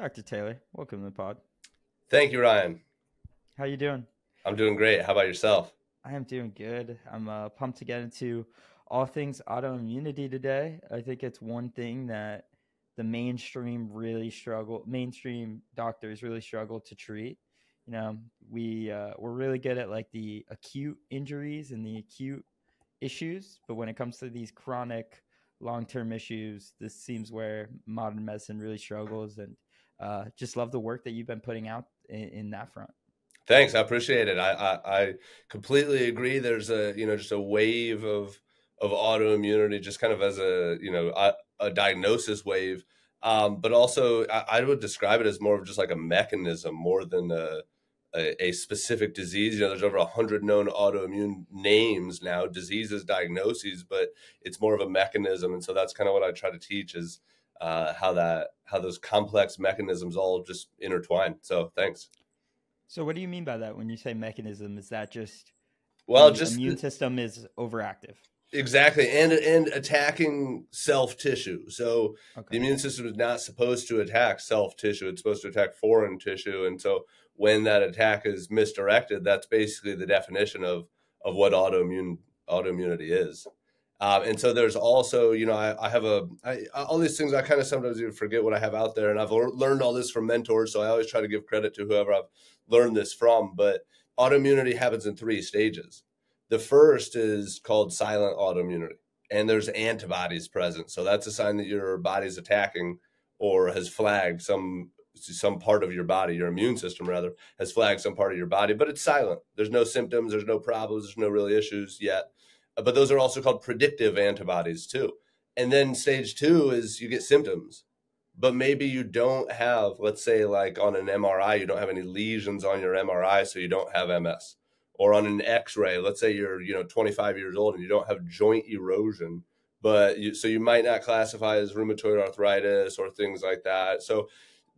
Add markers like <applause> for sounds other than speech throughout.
Dr. Taylor, welcome to the pod. Thank you, Ryan. How you doing? I'm doing great. How about yourself? I am doing good. I'm uh, pumped to get into all things autoimmunity today. I think it's one thing that the mainstream really struggle, mainstream doctors really struggle to treat. You know, we uh, we're really good at like the acute injuries and the acute issues, but when it comes to these chronic, long-term issues, this seems where modern medicine really struggles. And uh, just love the work that you've been putting out in, in that front. Thanks, I appreciate it. I, I, I completely agree. There's a you know just a wave of of autoimmunity, just kind of as a you know a, a diagnosis wave, um, but also I, I, would describe it as more of just like a mechanism more than a, a, a specific disease. You know, there's over a hundred known autoimmune names now, diseases, diagnoses, but it's more of a mechanism, and so that's kind of what I try to teach is uh, how that how those complex mechanisms all just intertwine. So thanks. So what do you mean by that when you say mechanism? Is that just well, just immune system is overactive? Exactly, and and attacking self tissue. So okay. the immune system is not supposed to attack self tissue; it's supposed to attack foreign tissue. And so when that attack is misdirected, that's basically the definition of of what autoimmune autoimmunity is. Um, and so there's also, you know, I, I have a I, all these things. I kind of sometimes even forget what I have out there, and I've learned all this from mentors. So I always try to give credit to whoever I've learned this from. But autoimmunity happens in three stages. The first is called silent autoimmunity, and there's antibodies present. So that's a sign that your body's attacking or has flagged some some part of your body, your immune system rather, has flagged some part of your body, but it's silent. There's no symptoms, there's no problems, there's no really issues yet Uh, but those are also called predictive antibodies too. And then stage two is you get symptoms, but maybe you don't have, let's say, like on an MRI, you don't have any lesions on your MRI, so you don't have MS. Or on an X-ray, let's say you're, you know, 25 years old and you don't have joint erosion, but you, so you might not classify as rheumatoid arthritis or things like that. So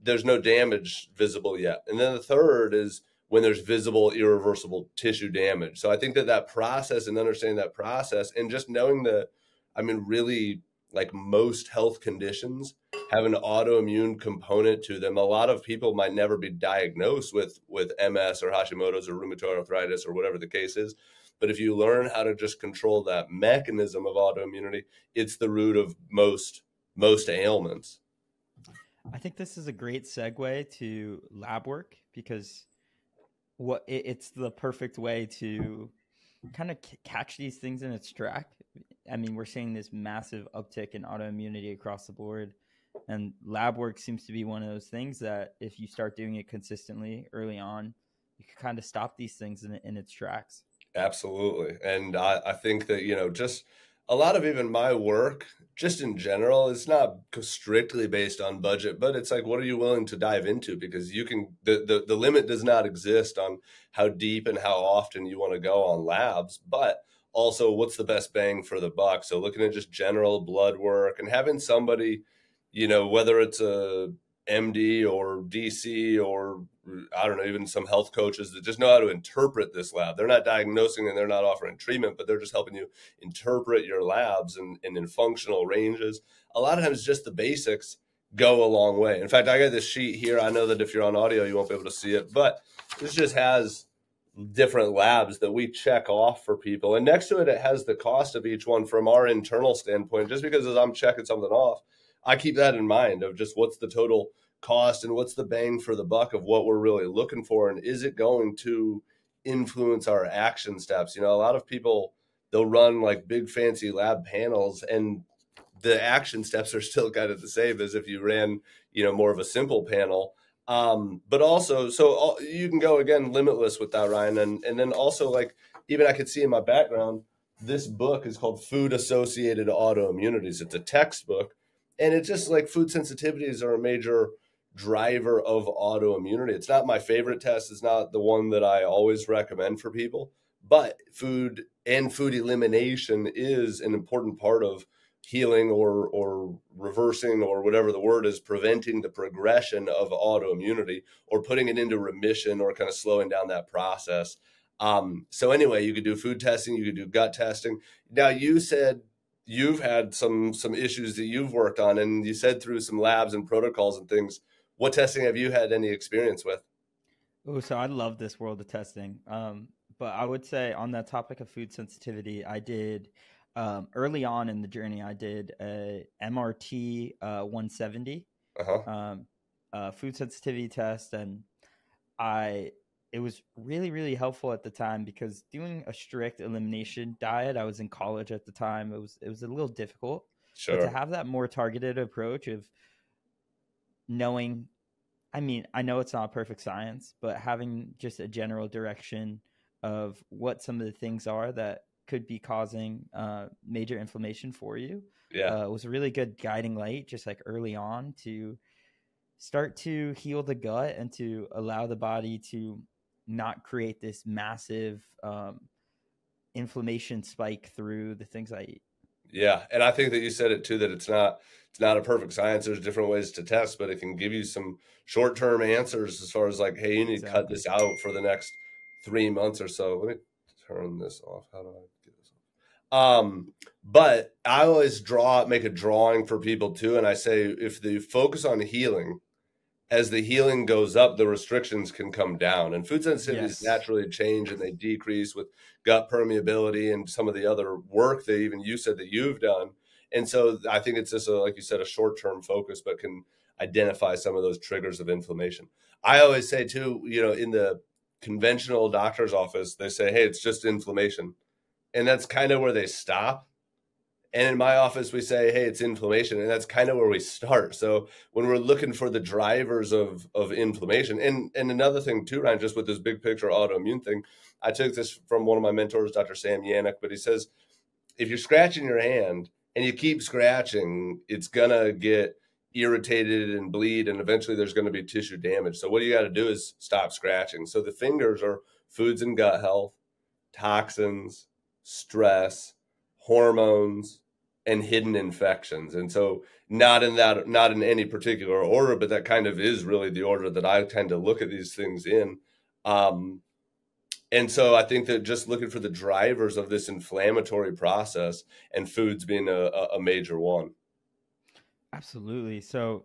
there's no damage visible yet. And then the third is when there's visible irreversible tissue damage. So I think that that process and understanding that process and just knowing that I mean really like most health conditions have an autoimmune component to them. A lot of people might never be diagnosed with with MS or Hashimoto's or rheumatoid arthritis or whatever the case is. But if you learn how to just control that mechanism of autoimmunity, it's the root of most most ailments. I think this is a great segue to lab work because what it, it's the perfect way to kind of c- catch these things in its track. I mean, we're seeing this massive uptick in autoimmunity across the board. And lab work seems to be one of those things that if you start doing it consistently early on, you can kind of stop these things in, in its tracks. Absolutely. And I, I think that, you know, just a lot of even my work just in general it's not strictly based on budget but it's like what are you willing to dive into? Because you can the, the, the limit does not exist on how deep and how often you want to go on labs but also what's the best bang for the buck? So looking at just general blood work and having somebody you know whether it's a md or dc or I don't know, even some health coaches that just know how to interpret this lab. They're not diagnosing and they're not offering treatment, but they're just helping you interpret your labs and, and in functional ranges. A lot of times, just the basics go a long way. In fact, I got this sheet here. I know that if you're on audio, you won't be able to see it, but this just has different labs that we check off for people. And next to it, it has the cost of each one from our internal standpoint. Just because as I'm checking something off, I keep that in mind of just what's the total cost and what's the bang for the buck of what we're really looking for and is it going to influence our action steps? You know a lot of people they'll run like big fancy lab panels and the action steps are still kind of the same as if you ran you know more of a simple panel. Um but also so all, you can go again limitless with that ryan and and then also like even i could see in my background this book is called food associated autoimmunities. It's a textbook and it's just like food sensitivities are a major driver of autoimmunity. It's not my favorite test. It's not the one that I always recommend for people, but food and food elimination is an important part of healing or or reversing or whatever the word is preventing the progression of autoimmunity or putting it into remission or kind of slowing down that process um, so anyway you could do food testing you could do gut testing now you said you've had some some issues that you've worked on and you said through some labs and protocols and things what testing have you had any experience with? Oh, so I love this world of testing. Um, but I would say on that topic of food sensitivity, I did um, early on in the journey. I did a MRT uh, 170 uh-huh. um, uh, food sensitivity test, and I it was really really helpful at the time because doing a strict elimination diet. I was in college at the time. It was it was a little difficult. Sure. But to have that more targeted approach of knowing I mean, I know it's not perfect science, but having just a general direction of what some of the things are that could be causing uh, major inflammation for you yeah. Uh, was a really good guiding light, just like early on to start to heal the gut and to allow the body to not create this massive um, inflammation spike through the things I eat. Yeah, and I think that you said it too that it's not it's not a perfect science. There's different ways to test, but it can give you some short term answers as far as like, hey, you need exactly. to cut this out for the next three months or so. Let me turn this off. How do I get this off? Um, but I always draw make a drawing for people too, and I say if they focus on healing, as the healing goes up, the restrictions can come down, and food sensitivities yes. naturally change and they decrease with gut permeability and some of the other work that even you said that you've done and so I think it's just a, like you said, a short term focus, but can identify some of those triggers of inflammation. I always say too, you know, in the conventional doctor's office, they say, "Hey, it's just inflammation," and that's kind of where they stop. And in my office, we say, "Hey, it's inflammation," and that's kind of where we start. So when we're looking for the drivers of of inflammation, and and another thing too, Ryan, just with this big picture autoimmune thing, I took this from one of my mentors, Dr. Sam Yanuck, but he says, if you're scratching your hand and you keep scratching, it's gonna get irritated and bleed, and eventually there's gonna be tissue damage. So what you got to do is stop scratching. So the fingers are foods and gut health, toxins, stress, hormones, and hidden infections. And so not in that not in any particular order, but that kind of is really the order that I tend to look at these things in. Um, and so I think that just looking for the drivers of this inflammatory process and foods being a, a major one. Absolutely. So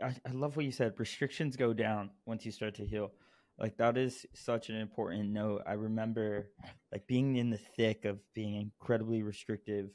I, I love what you said. Restrictions go down once you start to heal. Like that is such an important note. I remember like being in the thick of being incredibly restrictive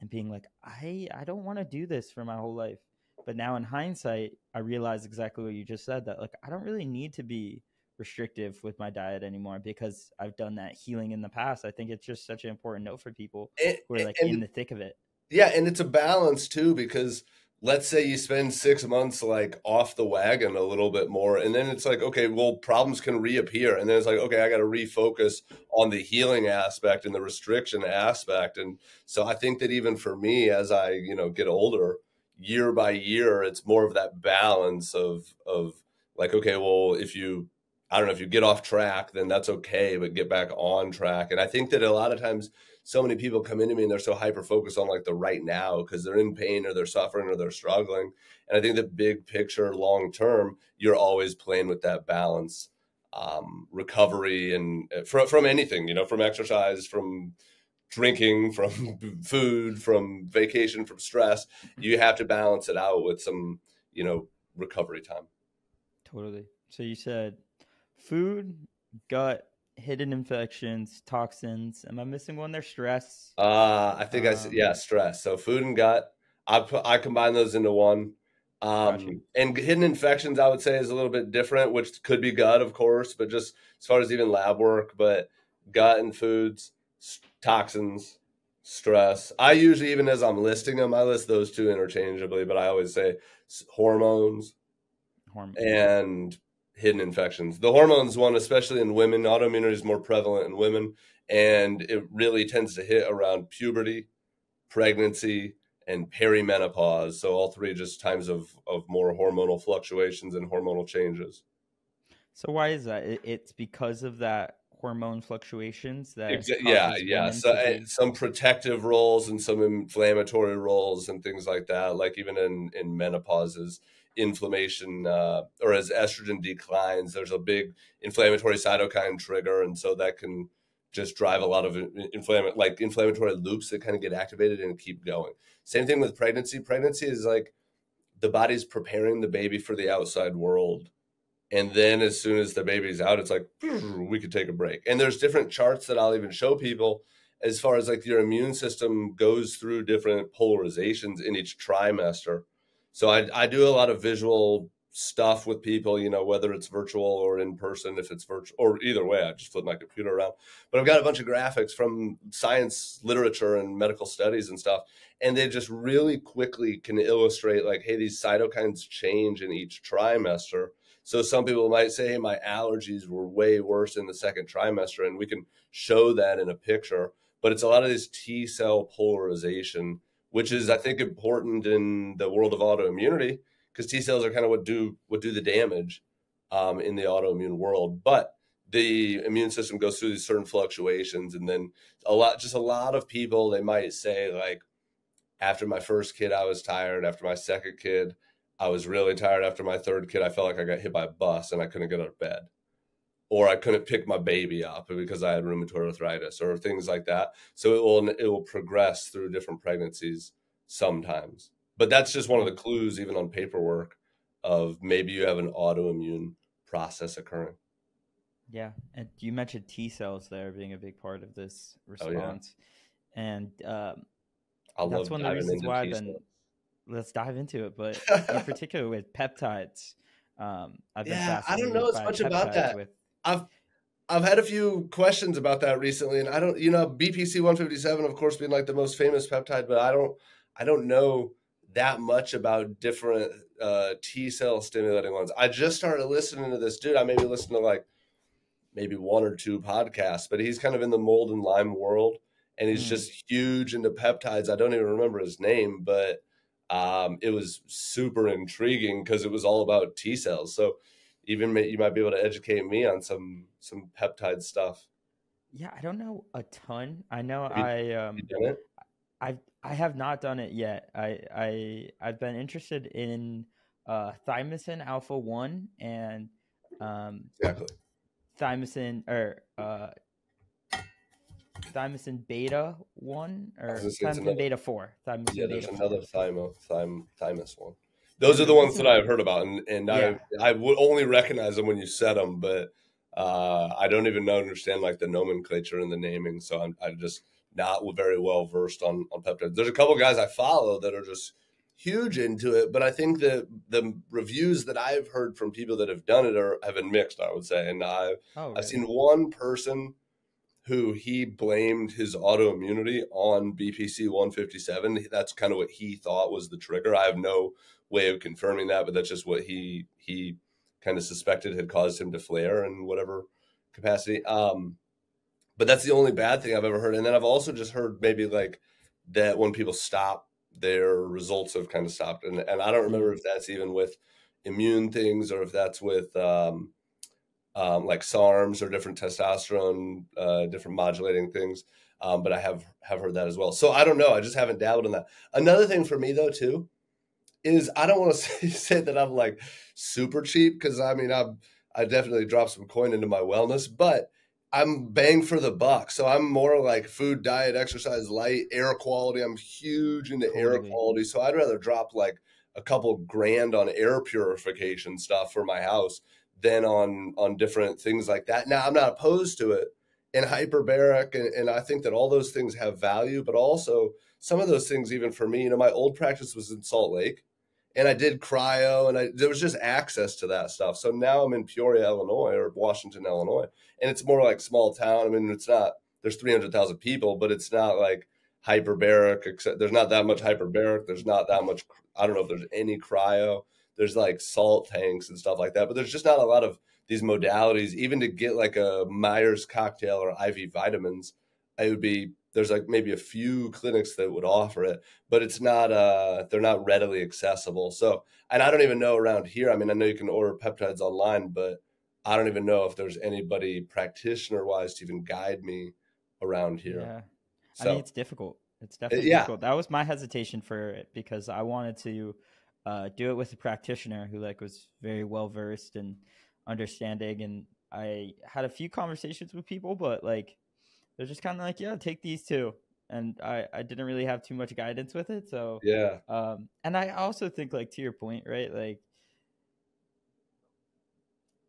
and being like, I I don't want to do this for my whole life. But now in hindsight, I realize exactly what you just said that like I don't really need to be restrictive with my diet anymore because I've done that healing in the past. I think it's just such an important note for people and, who are like in the thick of it. Yeah, and it's a balance too because let's say you spend 6 months like off the wagon a little bit more and then it's like okay, well problems can reappear and then it's like okay, I got to refocus on the healing aspect and the restriction aspect and so I think that even for me as I, you know, get older, year by year it's more of that balance of of like okay, well if you I don't know if you get off track, then that's okay, but get back on track. And I think that a lot of times so many people come into me and they're so hyper focused on like the right now because they're in pain or they're suffering or they're struggling. And I think the big picture, long term, you're always playing with that balance, um, recovery, and uh, from from anything, you know, from exercise, from drinking, <laughs> from food, from vacation, from stress. You have to balance it out with some, you know, recovery time. Totally. So you said food, gut, hidden infections, toxins. Am I missing one there? Stress. Uh, I think um, I said yeah, stress. So food and gut. I put I combine those into one. Um, and hidden infections, I would say, is a little bit different, which could be gut, of course, but just as far as even lab work, but gut and foods, toxins, stress. I usually, even as I'm listing them, I list those two interchangeably, but I always say hormones, hormones. and hidden infections. The hormones one, especially in women, autoimmunity is more prevalent in women, and it really tends to hit around puberty, pregnancy, and perimenopause. So all three just times of of more hormonal fluctuations and hormonal changes. So why is that? It's because of that hormone fluctuations that yeah yeah so, eh, some protective roles and some inflammatory roles and things like that like even in in menopauses inflammation uh, or as estrogen declines, there's a big inflammatory cytokine trigger, and so that can just drive a lot of inflammatory like inflammatory loops that kind of get activated and keep going. Same thing with pregnancy. Pregnancy is like the body's preparing the baby for the outside world and then as soon as the baby's out it's like we could take a break and there's different charts that i'll even show people as far as like your immune system goes through different polarizations in each trimester so i, I do a lot of visual stuff with people you know whether it's virtual or in person if it's virtual or either way i just flip my computer around but i've got a bunch of graphics from science literature and medical studies and stuff and they just really quickly can illustrate like hey these cytokines change in each trimester so some people might say, hey, my allergies were way worse in the second trimester, and we can show that in a picture. But it's a lot of this T cell polarization, which is, I think, important in the world of autoimmunity because T cells are kind of what do what do the damage um, in the autoimmune world. But the immune system goes through these certain fluctuations, and then a lot, just a lot of people, they might say like, after my first kid, I was tired. After my second kid, I was really tired after my third kid. I felt like I got hit by a bus and I couldn't get out of bed. Or I couldn't pick my baby up because I had rheumatoid arthritis or things like that. So it will it will progress through different pregnancies sometimes. But that's just one of the clues, even on paperwork, of maybe you have an autoimmune process occurring. Yeah, and you mentioned T cells there being a big part of this response, oh, yeah. and um, that's one of the reasons why I've been let's dive into it. But <laughs> in particular with peptides, um, I've been yeah, I don't know as much about that. With... I've I've had a few questions about that recently, and I don't, you know, BPC one fifty seven, of course, being like the most famous peptide, but I don't, I don't know that much about different uh, T cell stimulating ones. I just started listening to this dude. I maybe listened to like maybe one or two podcasts, but he's kind of in the mold and Lyme world, and he's mm. just huge into peptides. I don't even remember his name, but um, it was super intriguing because it was all about T cells. So even may, you might be able to educate me on some some peptide stuff. Yeah, I don't know a ton. I know have I um I I have not done it yet. I I I've been interested in uh thymosin alpha 1 and um exactly. thymosin or uh thymosin beta one or thymosin another, beta four. Thymosin yeah, there's another thymo, thym, thymus one. Those are the ones that I've heard about, and, and yeah. I I would only recognize them when you said them, but uh, I don't even understand like the nomenclature and the naming, so I'm I just not very well versed on on peptides. There's a couple guys I follow that are just huge into it, but I think that the reviews that I've heard from people that have done it are have been mixed. I would say, and I've oh, I've seen one person who he blamed his autoimmunity on BPC 157. That's kind of what he thought was the trigger. I have no way of confirming that, but that's just what he he kind of suspected had caused him to flare in whatever capacity. Um, but that's the only bad thing I've ever heard. And then I've also just heard maybe like that when people stop, their results have kind of stopped. And and I don't remember if that's even with immune things or if that's with um, um, like SARMs or different testosterone, uh, different modulating things. Um, but I have have heard that as well. So I don't know. I just haven't dabbled in that. Another thing for me though too is I don't want to <laughs> say, say that I'm like super cheap because I mean I'm I definitely drop some coin into my wellness, but I'm bang for the buck. So I'm more like food, diet, exercise, light, air quality. I'm huge into totally. air quality. So I'd rather drop like a couple grand on air purification stuff for my house than on on different things like that. Now I'm not opposed to it in hyperbaric, and, and I think that all those things have value, but also some of those things, even for me, you know, my old practice was in Salt Lake, and I did cryo, and I there was just access to that stuff. So now I'm in Peoria, Illinois, or Washington, Illinois, and it's more like small town. I mean, it's not there's 300,000 people, but it's not like hyperbaric. Except there's not that much hyperbaric. There's not that much. I don't know if there's any cryo there's like salt tanks and stuff like that, but there's just not a lot of these modalities. Even to get like a Myers cocktail or IV vitamins, it would be there's like maybe a few clinics that would offer it, but it's not uh they're not readily accessible. So and I don't even know around here. I mean, I know you can order peptides online, but I don't even know if there's anybody practitioner wise to even guide me around here. Yeah. So, I mean, it's difficult. It's definitely yeah. difficult. That was my hesitation for it because I wanted to uh, do it with a practitioner who like was very well versed and understanding. And I had a few conversations with people, but like they're just kind of like, yeah, take these two. and I I didn't really have too much guidance with it. So Yeah. um, and I also think like to your point, right? Like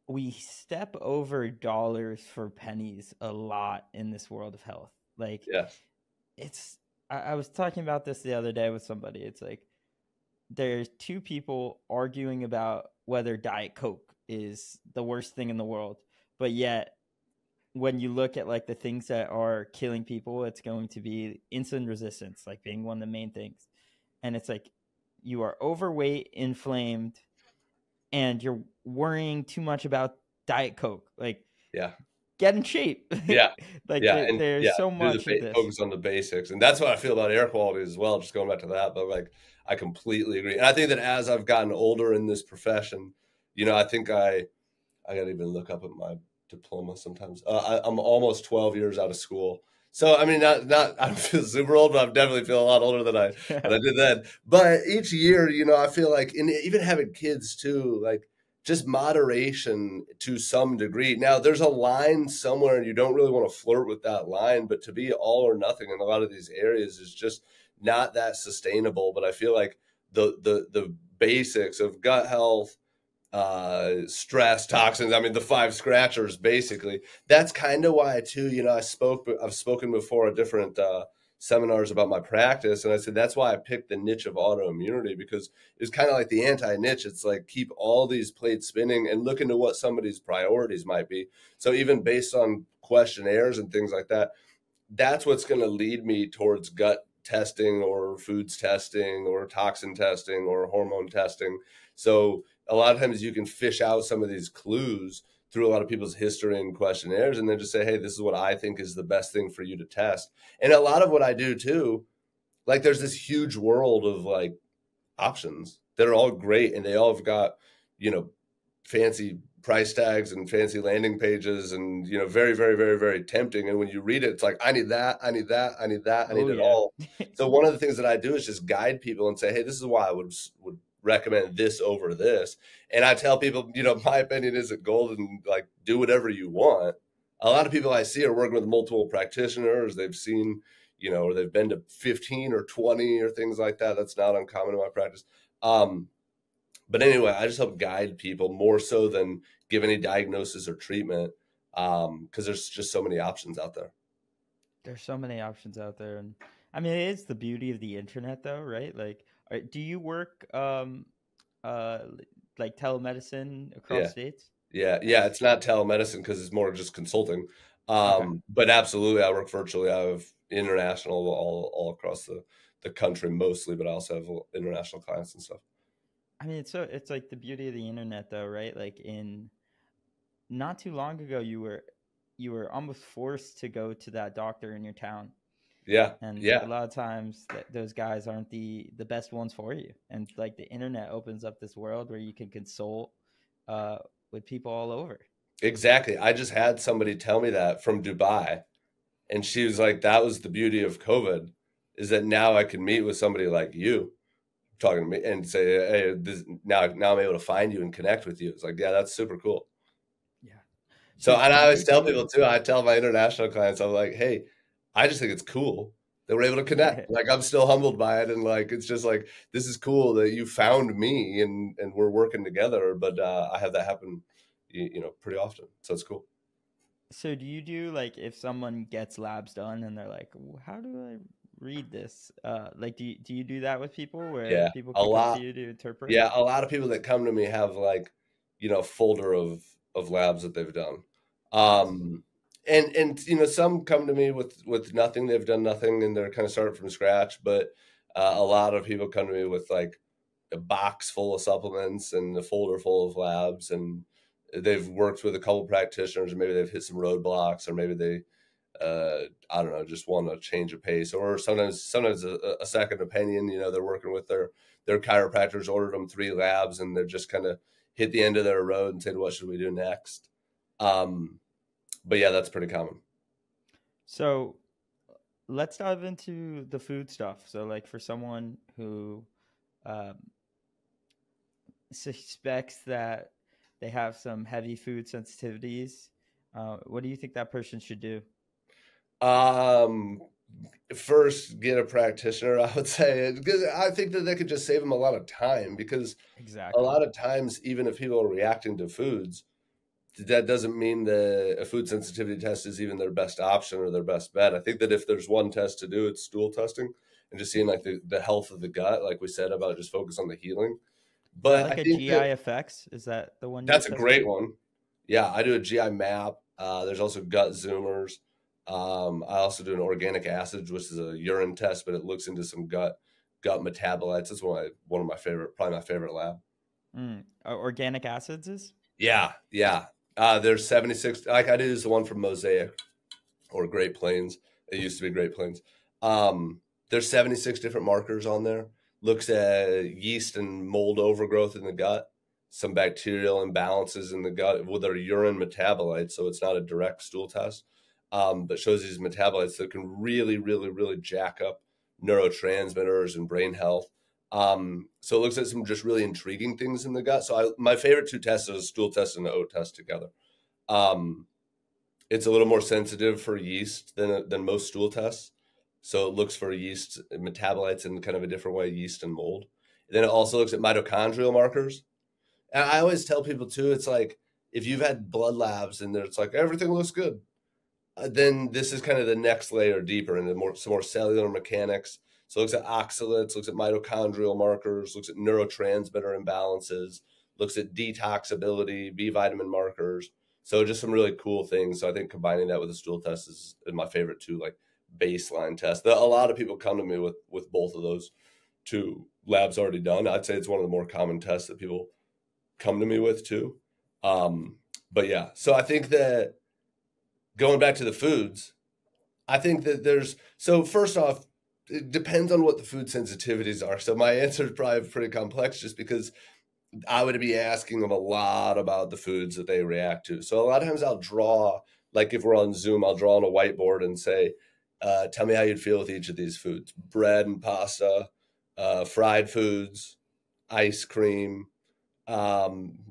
we step over dollars for pennies a lot in this world of health. Like Yes. it's I, I was talking about this the other day with somebody. It's like there's two people arguing about whether Diet Coke is the worst thing in the world, but yet when you look at like the things that are killing people, it's going to be insulin resistance, like being one of the main things. And it's like you are overweight, inflamed, and you're worrying too much about Diet Coke. Like, Yeah. get in shape. Yeah. <laughs> like yeah, there- and there's yeah, so much the of ba- this. focus on the basics, and that's what I feel about air quality as well. Just going back to that, but like I completely agree, and I think that as I've gotten older in this profession, you know, I think I I got to even look up at my diploma sometimes. Uh, I, I'm almost 12 years out of school, so I mean, not not I don't <laughs> feel super old, but I definitely feel a lot older than I <laughs> than I did then. But each year, you know, I feel like, and even having kids too, like just moderation to some degree. Now, there's a line somewhere, and you don't really want to flirt with that line, but to be all or nothing in a lot of these areas is just not that sustainable. But I feel like the the the basics of gut health, uh, stress, toxins. I mean, the five scratchers, basically. That's kind of why, too. You know, I spoke. I've spoken before at different uh, seminars about my practice, and I said that's why I picked the niche of autoimmunity because it's kind of like the anti-niche. It's like keep all these plates spinning and look into what somebody's priorities might be. So even based on questionnaires and things like that, that's what's going to lead me towards gut testing or foods testing or toxin testing or hormone testing. So a lot of times you can fish out some of these clues through a lot of people's history and questionnaires and then just say, hey, this is what I think is the best thing for you to test. And a lot of what I do too, like there's this huge world of like options that are all great and they all have got, you know, fancy price tags and fancy landing pages and you know very very very very tempting and when you read it it's like i need that i need that i need that i oh, need Oh, it yeah. all <laughs> so one of the things that i do is just guide people and say hey this is why i would would recommend this over this. And i tell people you know <laughs> my opinion isn't gold and like do whatever you want. A lot of people i see are working with multiple practitioners. They've seen you know or they've been to 15 or 20 or things like that. That's not uncommon in my practice. Um but anyway i just help guide people more so than give any diagnosis or treatment um because there's just so many options out there. There's so many options out there, and I mean, it is the beauty of the internet, though, right? Like, do you work um, uh, like telemedicine across Yeah. states? Yeah, yeah, it's not telemedicine because it's more just consulting. Um, but absolutely, I work virtually. I have international all all across the the country mostly, but I also have international clients and stuff. I mean, it's so it's like the beauty of the internet, though, right? Like in not too long ago, you were you were almost forced to go to that doctor in your town, Yeah, and yeah, a lot of times th- those guys aren't the the best ones for you. And like the internet opens up this world where you can consult uh, with people all over. exactly. I just had somebody tell me that from Dubai, and she was like, "That was the beauty of COVID, is that now I can meet with somebody like you." Talking to me and say, "Hey, this, now now I'm able to find you and connect with you." It's like, yeah, that's super cool. Yeah. So, and I always tell people too. I tell my international clients, I'm like, hey, I just think it's cool that we're able to connect. Like, I'm still humbled by it, and like, it's just like this is cool that you found me and and we're working together. But uh, I have that happen, you, you know, pretty often. So it's cool. So do you do like if someone gets labs done and they're like, how do I read this? Uh, like, do you, do you do that with people where Yeah, people a come lot. to you to interpret? Yeah, a lot of people that come to me have like, you know, folder of of labs that they've done. Um and and you know, some come to me with with nothing. They've done nothing and they're kind of starting from scratch, but uh, a lot of people come to me with like a box full of supplements and a folder full of labs and they've worked with a couple practitioners maybe they've hit some roadblocks or maybe they uh, I don't know, just want to change a pace, or sometimes sometimes a, a second opinion. You know, they're working with their their chiropractors, ordered them three labs, and they're just kind of hit the end of their road and said, "What should we do next?" Um, but yeah, that's pretty common. So let's dive into the food stuff. So, like for someone who um, suspects that they have some heavy food sensitivities, uh, what do you think that person should do? Um, first get a practitioner <laughs> i would say because i think that they could just save them a lot of time because exactly a lot of times even if people are reacting to foods that doesn't mean that a food sensitivity test is even their best option or their best bet i think that if there's one test to do it's stool testing and just seeing like the, the health of the gut like we said about just focus on the healing but like I a think GI that- effects is that the one? that's a great one. Yeah, I do a GI map. Uh, there's also gut zoomers. Um, I also do an organic acids, which is a urine test, but it looks into some gut gut metabolites. That's one of my, one of my favorite, probably my favorite lab. Mm. Organic acids is Yeah, yeah. Uh, there's 76. Like I did use the one from Mosaic or Great Plains. It used to be Great Plains. Um, there's 76 different markers on there. Looks at yeast and mold overgrowth in the gut, some bacterial imbalances in the gut with our urine metabolites. So it's not a direct stool test, um, but shows these metabolites that can really, really, really jack up neurotransmitters and brain health. Um, so it looks at some just really intriguing things in the gut. So I, my favorite two tests is a stool test and the O test together. Um, it's a little more sensitive for yeast than than most stool tests. So it looks for yeast metabolites in kind of a different way, yeast and mold. then it also looks at mitochondrial markers. And I always tell people too, it's like if you've had blood labs and it's like everything looks good, uh, then this is kind of the next layer deeper into more some more cellular mechanics. So it looks at oxalates, looks at mitochondrial markers, looks at neurotransmitter imbalances, looks at detoxability, B vitamin markers. So just some really cool things. So I think combining that with a stool test is, my favorite too, like baseline test. A lot of people come to me with with both of those two labs already done. I'd say it's one of the more common tests that people come to me with too. Um, but yeah, so I think that going back to the foods, I think that there's so first off, it depends on what the food sensitivities are. So my <laughs> answer is probably pretty complex just because I would be asking them a lot about the foods that they react to. So a lot of times I'll draw, like if we're on Zoom, I'll draw on a whiteboard and say, uh, tell me how you'd feel with each of these foods bread and pasta, uh, fried foods, ice cream, um,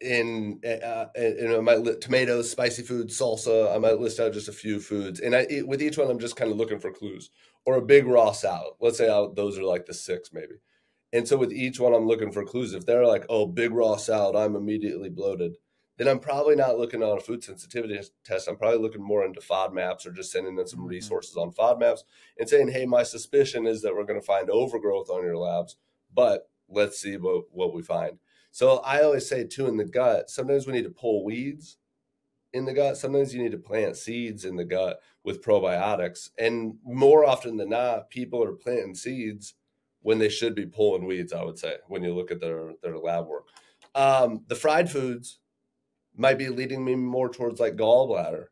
in uh, you know, I might li- tomatoes, spicy food, salsa. I might list out just a few foods, and I with each one, I'm just kind of looking for clues. Or a big raw salad. Let's say I, those are like the six, maybe. And so with each one, I'm looking for clues. If they're like, "Oh, big raw salad," I'm immediately bloated. Then I'm probably not looking on a food sensitivity test. I'm probably looking more into FODMAPs or just sending in some Mhm. resources on FODMAPs and saying, "Hey, my suspicion is that we're going to find overgrowth on your labs, but let's see what what we find." So I always say too in the gut, sometimes we need to pull weeds in the gut. Sometimes you need to plant seeds in the gut with probiotics. And more often than not, people are planting seeds when they should be pulling weeds, I would say, when you look at their, their lab work. Um, the fried foods might be leading me more towards like gallbladder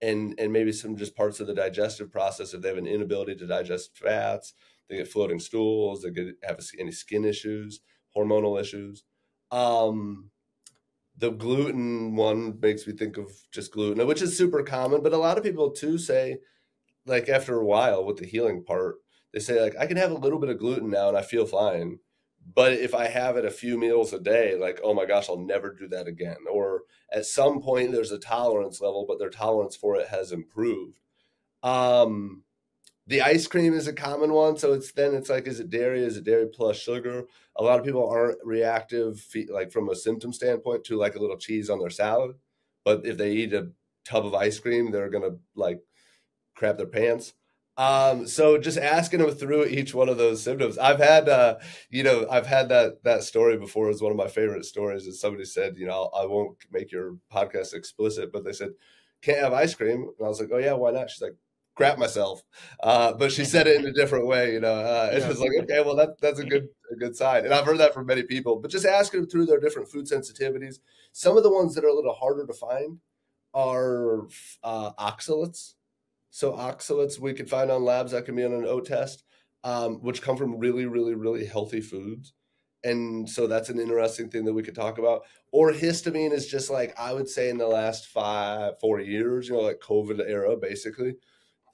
and and maybe some just parts of the digestive process if they have an inability to digest fats, they get floating stools, they get have any skin issues, hormonal issues. Um, the gluten one makes me think of just gluten, which is super common, but a lot of people too say, like after a while with the healing part, they say like I can have a little bit of gluten now and I feel fine. But if I have it a few meals a day, like, oh my gosh, I'll never do that again. Or at some point there's a tolerance level, but their tolerance for it has improved. Um the ice cream is a common one. So it's then it's like, is it dairy? Is it dairy plus sugar? A lot of people aren't reactive, like from a symptom standpoint, to like a little cheese on their salad. But if they eat a tub of ice cream, they're gonna like crap their pants. Um, so just asking them through each one of those symptoms. I've had, uh, you know, I've had that that story before. It was one of my favorite stories. Is somebody said, you know, I won't make your podcast explicit, but they said can't have ice cream, and I was like, oh yeah, why not? She's like, crap myself. Uh, but she said it in a different way, you know. Uh, it Yeah. was like, okay, well that that's a good a good sign, and I've heard that from many people. But just asking them through their different food sensitivities. Some of the ones that are a little harder to find are uh, oxalates. So oxalates we could find on labs that can be on an O test, um, which come from really, really, really healthy foods. And so that's an interesting thing that we could talk about. Or histamine is just like I would say in the last five, four years, you know, like COVID era, basically.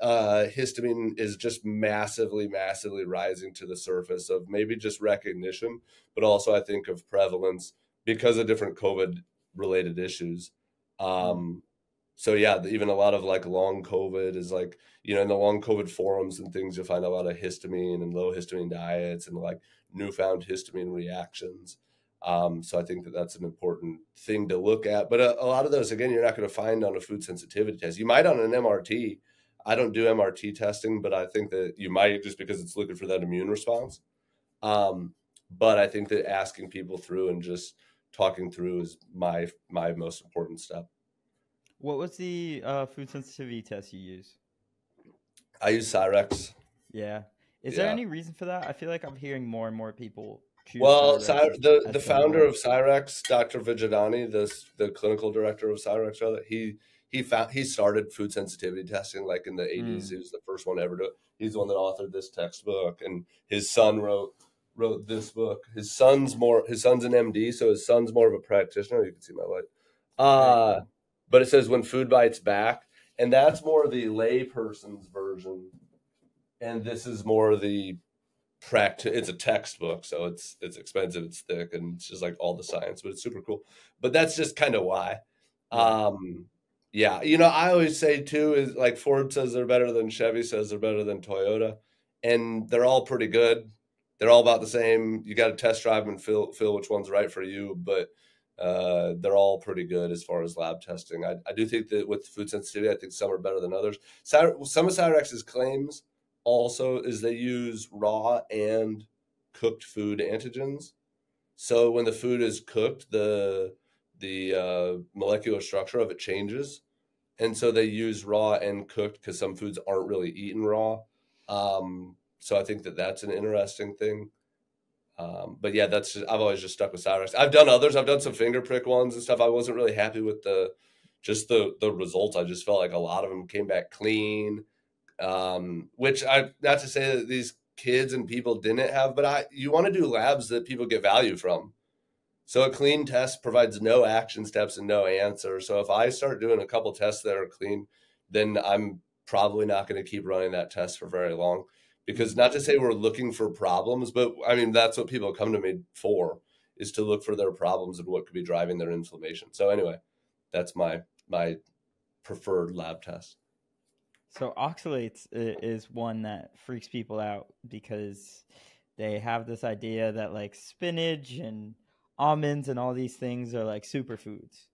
Uh, histamine is just massively, massively rising to the surface of maybe just recognition, but also I think of prevalence because of different COVID related issues. Um, so yeah, even a lot of like long COVID is like you know in the long COVID forums and things you'll find a lot of histamine and low histamine diets and like newfound histamine reactions. Um, so I think that that's an important thing to look at. But a, a lot of those again, you're not going to find on a food sensitivity test. You might on an MRT. I don't do MRT testing, but I think that you might just because it's looking for that immune response. Um, but I think that asking people through and just talking through is my my most important step. What was the uh, food sensitivity test you use? I use Cyrex. Yeah. Is yeah. there any reason for that? I feel like I'm hearing more and more people. Well, Cyrex the the founder of Cyrex, Dr. Vojdani, the the clinical director of Cyrex, rather, he he found he started food sensitivity testing like in the 80s. Mm. He was the first one ever to. He's the one that authored this textbook, and his son wrote wrote this book. His son's more his son's an MD, so his son's more of a practitioner. You can see my light. Uh but it says when food bites back, and that's more the layperson's version, and this is more the practice. It's a textbook, so it's it's expensive, it's thick, and it's just like all the science, but it's super cool. But that's just kind of why. Um, yeah, you know, I always say too is like Ford says they're better than Chevy says they're better than Toyota, and they're all pretty good. They're all about the same. You got to test drive and feel feel which one's right for you, but uh, they're all pretty good as far as lab testing. I, I, do think that with food sensitivity, I think some are better than others. some of Cyrex's claims also is they use raw and cooked food antigens. So when the food is cooked, the the uh, molecular structure of it changes, and so they use raw and cooked because some foods aren't really eaten raw. Um, so I think that that's an interesting thing. Um, but yeah, that's just, I've always just stuck with Cyrex. I've done others. I've done some finger prick ones and stuff. I wasn't really happy with the just the the results. I just felt like a lot of them came back clean. Um, which I not to say that these kids and people didn't have, but I you want to do labs that people get value from. So a clean test provides no action steps and no answer. So if I start doing a couple tests that are clean, then I'm probably not going to keep running that test for very long because not to say we're looking for problems, but I mean that's what people come to me for is to look for their problems and what could be driving their inflammation. So anyway, that's my my preferred lab test. So oxalates is one that freaks people out because they have this idea that like spinach and almonds and all these things are like superfoods,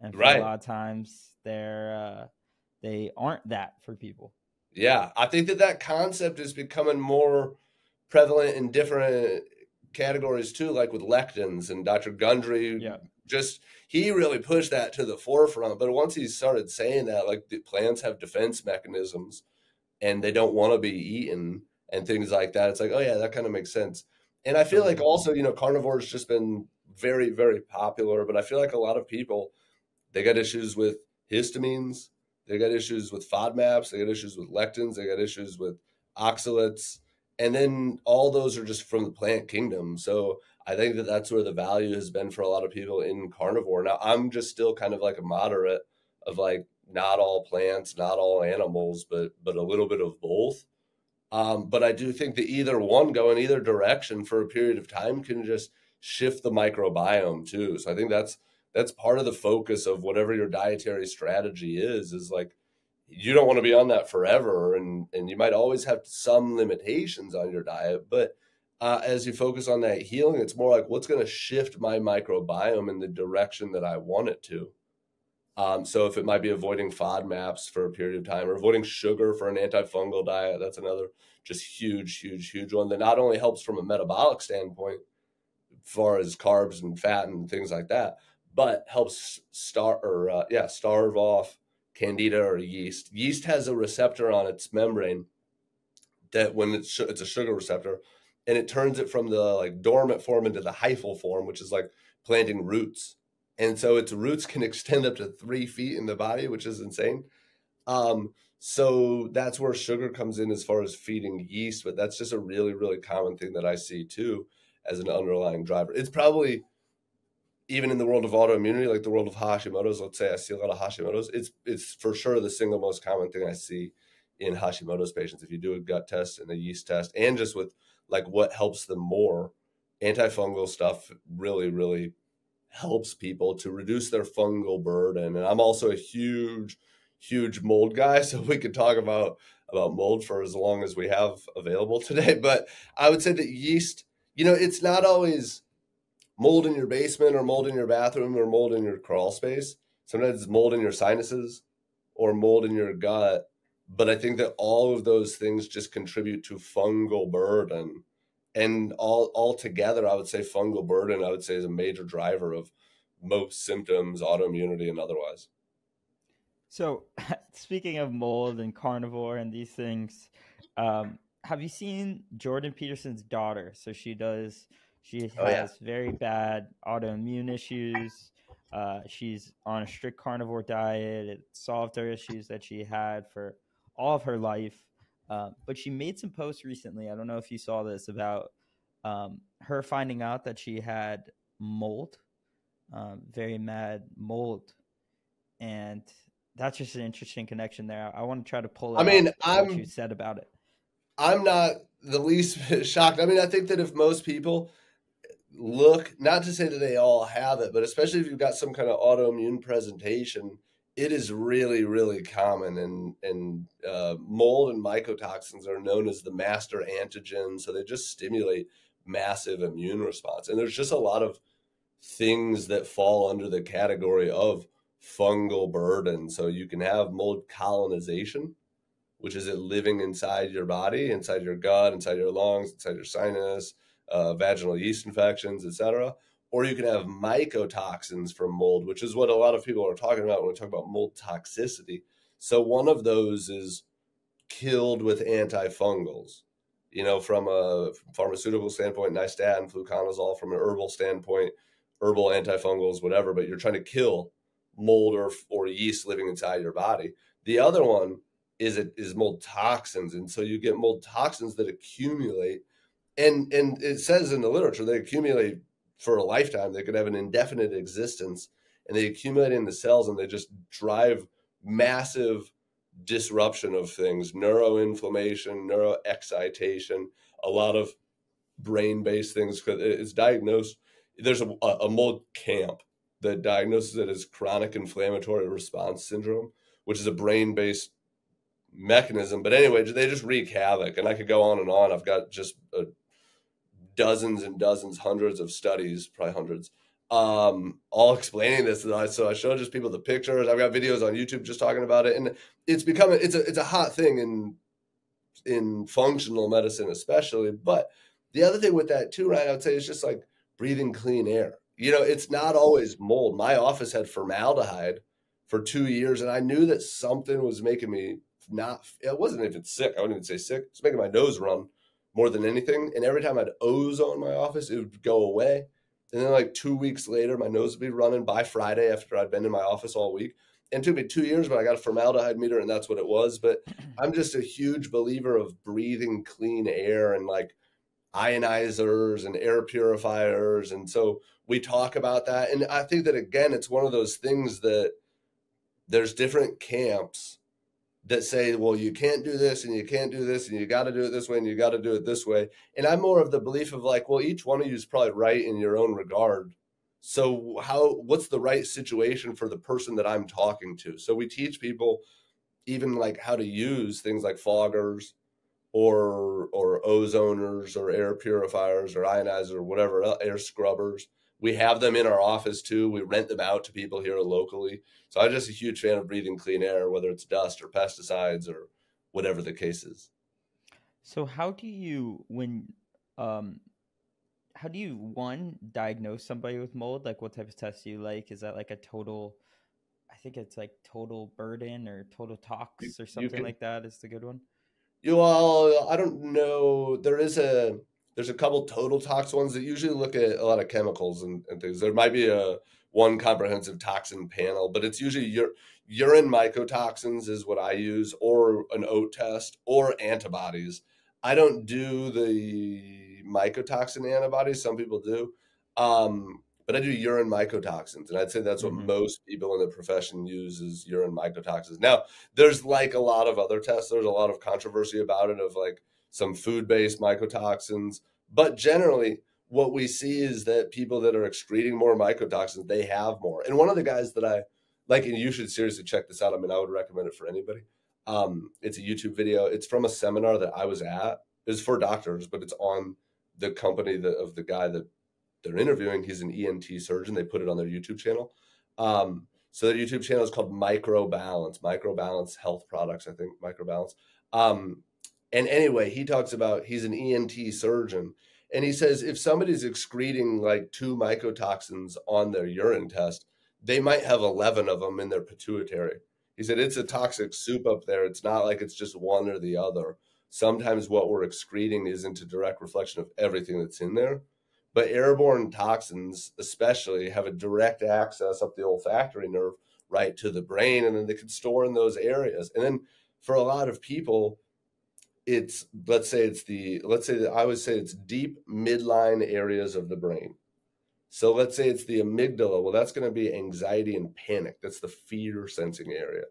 and right. a lot of times they're uh, they aren't that for people. Yeah, I think that that concept is becoming more prevalent in different categories too, like with lectins and Dr. Gundry. Yeah. Just he really pushed that to the forefront. But once he started saying that, like the plants have defense mechanisms and they don't want to be eaten and things like that, it's like, oh yeah, that kind of makes sense. And I feel like also, you know, carnivore's just been very, very popular, but I feel like a lot of people they got issues with histamines, they got issues with FODMAPs. They got issues with lectins. They got issues with oxalates. And then all those are just from the plant kingdom. So I think that that's where the value has been for a lot of people in carnivore. Now, I'm just still kind of like a moderate of like not all plants, not all animals, but but a little bit of both. Um, but I do think that either one go in either direction for a period of time can just shift the microbiome too. So I think that's that's part of the focus of whatever your dietary strategy is is like you don't want to be on that forever and and you might always have some limitations on your diet but uh, as you focus on that healing it's more like what's going to shift my microbiome in the direction that i want it to um, so if it might be avoiding FODMAPs for a period of time or avoiding sugar for an antifungal diet that's another just huge huge huge one that not only helps from a metabolic standpoint far as carbs and fat and things like that but helps star or uh, yeah starve off candida or yeast. Yeast has a receptor on its membrane that when it's it's a sugar receptor, and it turns it from the like dormant form into the hyphal form, which is like planting roots. And so its roots can <laughs> extend up to three feet in the body, which is insane. Um, so that's where sugar comes in as far as feeding yeast, but that's just a really, really common thing that I see too as an underlying driver. It's probably even in the world of autoimmunity, like the world of Hashimoto's, let's say I see a lot of Hashimoto's, it's it's for sure the single most common thing I see in Hashimoto's patients. If you do a gut test and a yeast test, and just with like what helps them more, antifungal stuff really, really helps people to reduce their fungal burden. And I'm also a huge, huge mold guy, <laughs> so we could talk about about mold for as long as we have available today. <laughs> But I would say that yeast, you know, it's not always mold in your basement or mold in your bathroom or mold in your crawl space. Sometimes it's mold in your sinuses or mold in your gut. But I think that all of those things just contribute to fungal burden. And all all together, I would say fungal burden, I would say is a major driver of most symptoms, autoimmunity and otherwise. So, <laughs> speaking of mold and carnivore and these things, um, have you seen Jordan Peterson's daughter? So she does. She has oh, yeah. very bad autoimmune issues. Uh, she's on a strict carnivore diet. It solved her issues that she had for all of her life. Uh, but she made some posts recently. I don't know if you saw this about um, her finding out that she had mold, um, very mad mold, and that's just an interesting connection there. I want to try to pull. I mean, I'm, what you said about it. I'm not the least <laughs> shocked. I mean, I think that if most people look, not to say that they all have it, but especially if you've got some kind of autoimmune presentation, it is really, really common. And and uh, mold and mycotoxins are known as the master antigen, so they just stimulate massive immune response. And there's just a lot of things that fall under the category of fungal burden. So you can have mold colonization, which is it living inside your body, inside your gut, inside your lungs, inside your sinus, uh, vaginal yeast infections, etc. Or you can have mycotoxins from mold, which is what a lot of people are talking about when we talk about mold toxicity. So one of those is killed with antifungals. You know, from a pharmaceutical standpoint, nystatin, fluconazole, from an herbal standpoint, herbal antifungals, whatever, but you're trying to kill mold or, or yeast living inside your body. The other one is it is mold toxins, and so you get mold toxins that accumulate, and and it says in the literature they accumulate for a lifetime. They could have an indefinite existence, and they accumulate in the cells, and they just drive massive disruption of things, neuroinflammation, neuroexcitation, a lot of brain-based things. Because it's diagnosed. There's a, a mold camp that diagnoses it as chronic inflammatory response syndrome, which is a brain based mechanism. But anyway, they just wreak havoc. And I could go on and on. I've got just uh, dozens and dozens, hundreds of studies, probably hundreds, um, all explaining this. So I show just people the pictures. I've got videos on YouTube just talking about it. And it's become, it's a, it's a hot thing in, in functional medicine, especially. But the other thing with that too, right? I would say is just like breathing clean air you know, it's not always mold. My office had formaldehyde for two years, and I knew that something was making me not. It wasn't even sick. I wouldn't even say sick. It's making my nose run more than anything. And every time I'd ozone in my office, it would go away. And then, like two weeks later, my nose would be running by Friday after I'd been in my office all week. And it took me two years, but I got a formaldehyde meter, and that's what it was. But <clears throat> I'm just a huge believer of breathing clean air and like ionizers and air purifiers. And so we talk about that. And I think that again, it's one of those things that there's different camps that say, well, you can't do this and you can't do this and you got to do it this way and you got to do it this way. And I'm more of the belief of like, well, each one of you is probably right in your own regard. So how what's the right situation for the person that I'm talking to? So we teach people even like how to use things like foggers or or ozoners or air purifiers or ionizers or whatever air scrubbers we have them in our office too. We rent them out to people here locally. So I'm just a huge fan of breathing clean air, whether it's dust or pesticides or whatever the case is. So how do you when um how do you one diagnose somebody with mold? Like what type of test do you like? Is that like a total I think it's like total burden or total tox or something can, like that is the good one? You well, I don't know. There is a there's a couple total tox ones that usually look at a lot of chemicals and, and things. There might be a one comprehensive toxin panel, but it's usually your urine mycotoxins is what I use, or an OAT test, or antibodies. I don't do the mycotoxin antibodies. Some people do, um, but I do urine mycotoxins, and I'd say that's what mm-hmm. most people in the profession use is urine mycotoxins. Now, there's like a lot of other tests. There's a lot of controversy about it, of like some food based mycotoxins. But generally, what we see is that people that are excreting more mycotoxins, they have more. And one of the guys that I like, and you should seriously check this out. I mean, I would recommend it for anybody. Um, it's a YouTube video. It's from a seminar that I was at. It's for doctors, but it's on the company that, of the guy that they're interviewing. He's an ENT surgeon. They put it on their YouTube channel. Um, so their YouTube channel is called Microbalance, Microbalance Health Products, I think, Microbalance. Um, and anyway, he talks about he's an ENT surgeon. And he says if somebody's excreting like two mycotoxins on their urine test, they might have 11 of them in their pituitary. He said it's a toxic soup up there. It's not like it's just one or the other. Sometimes what we're excreting isn't a direct reflection of everything that's in there. But airborne toxins, especially, have a direct access up the olfactory nerve right to the brain, and then they can store in those areas. And then for a lot of people, it's let's say it's the let's say that I would say it's deep midline areas of the brain. So let's say it's the amygdala. Well, that's going to be anxiety and panic. That's the fear sensing area.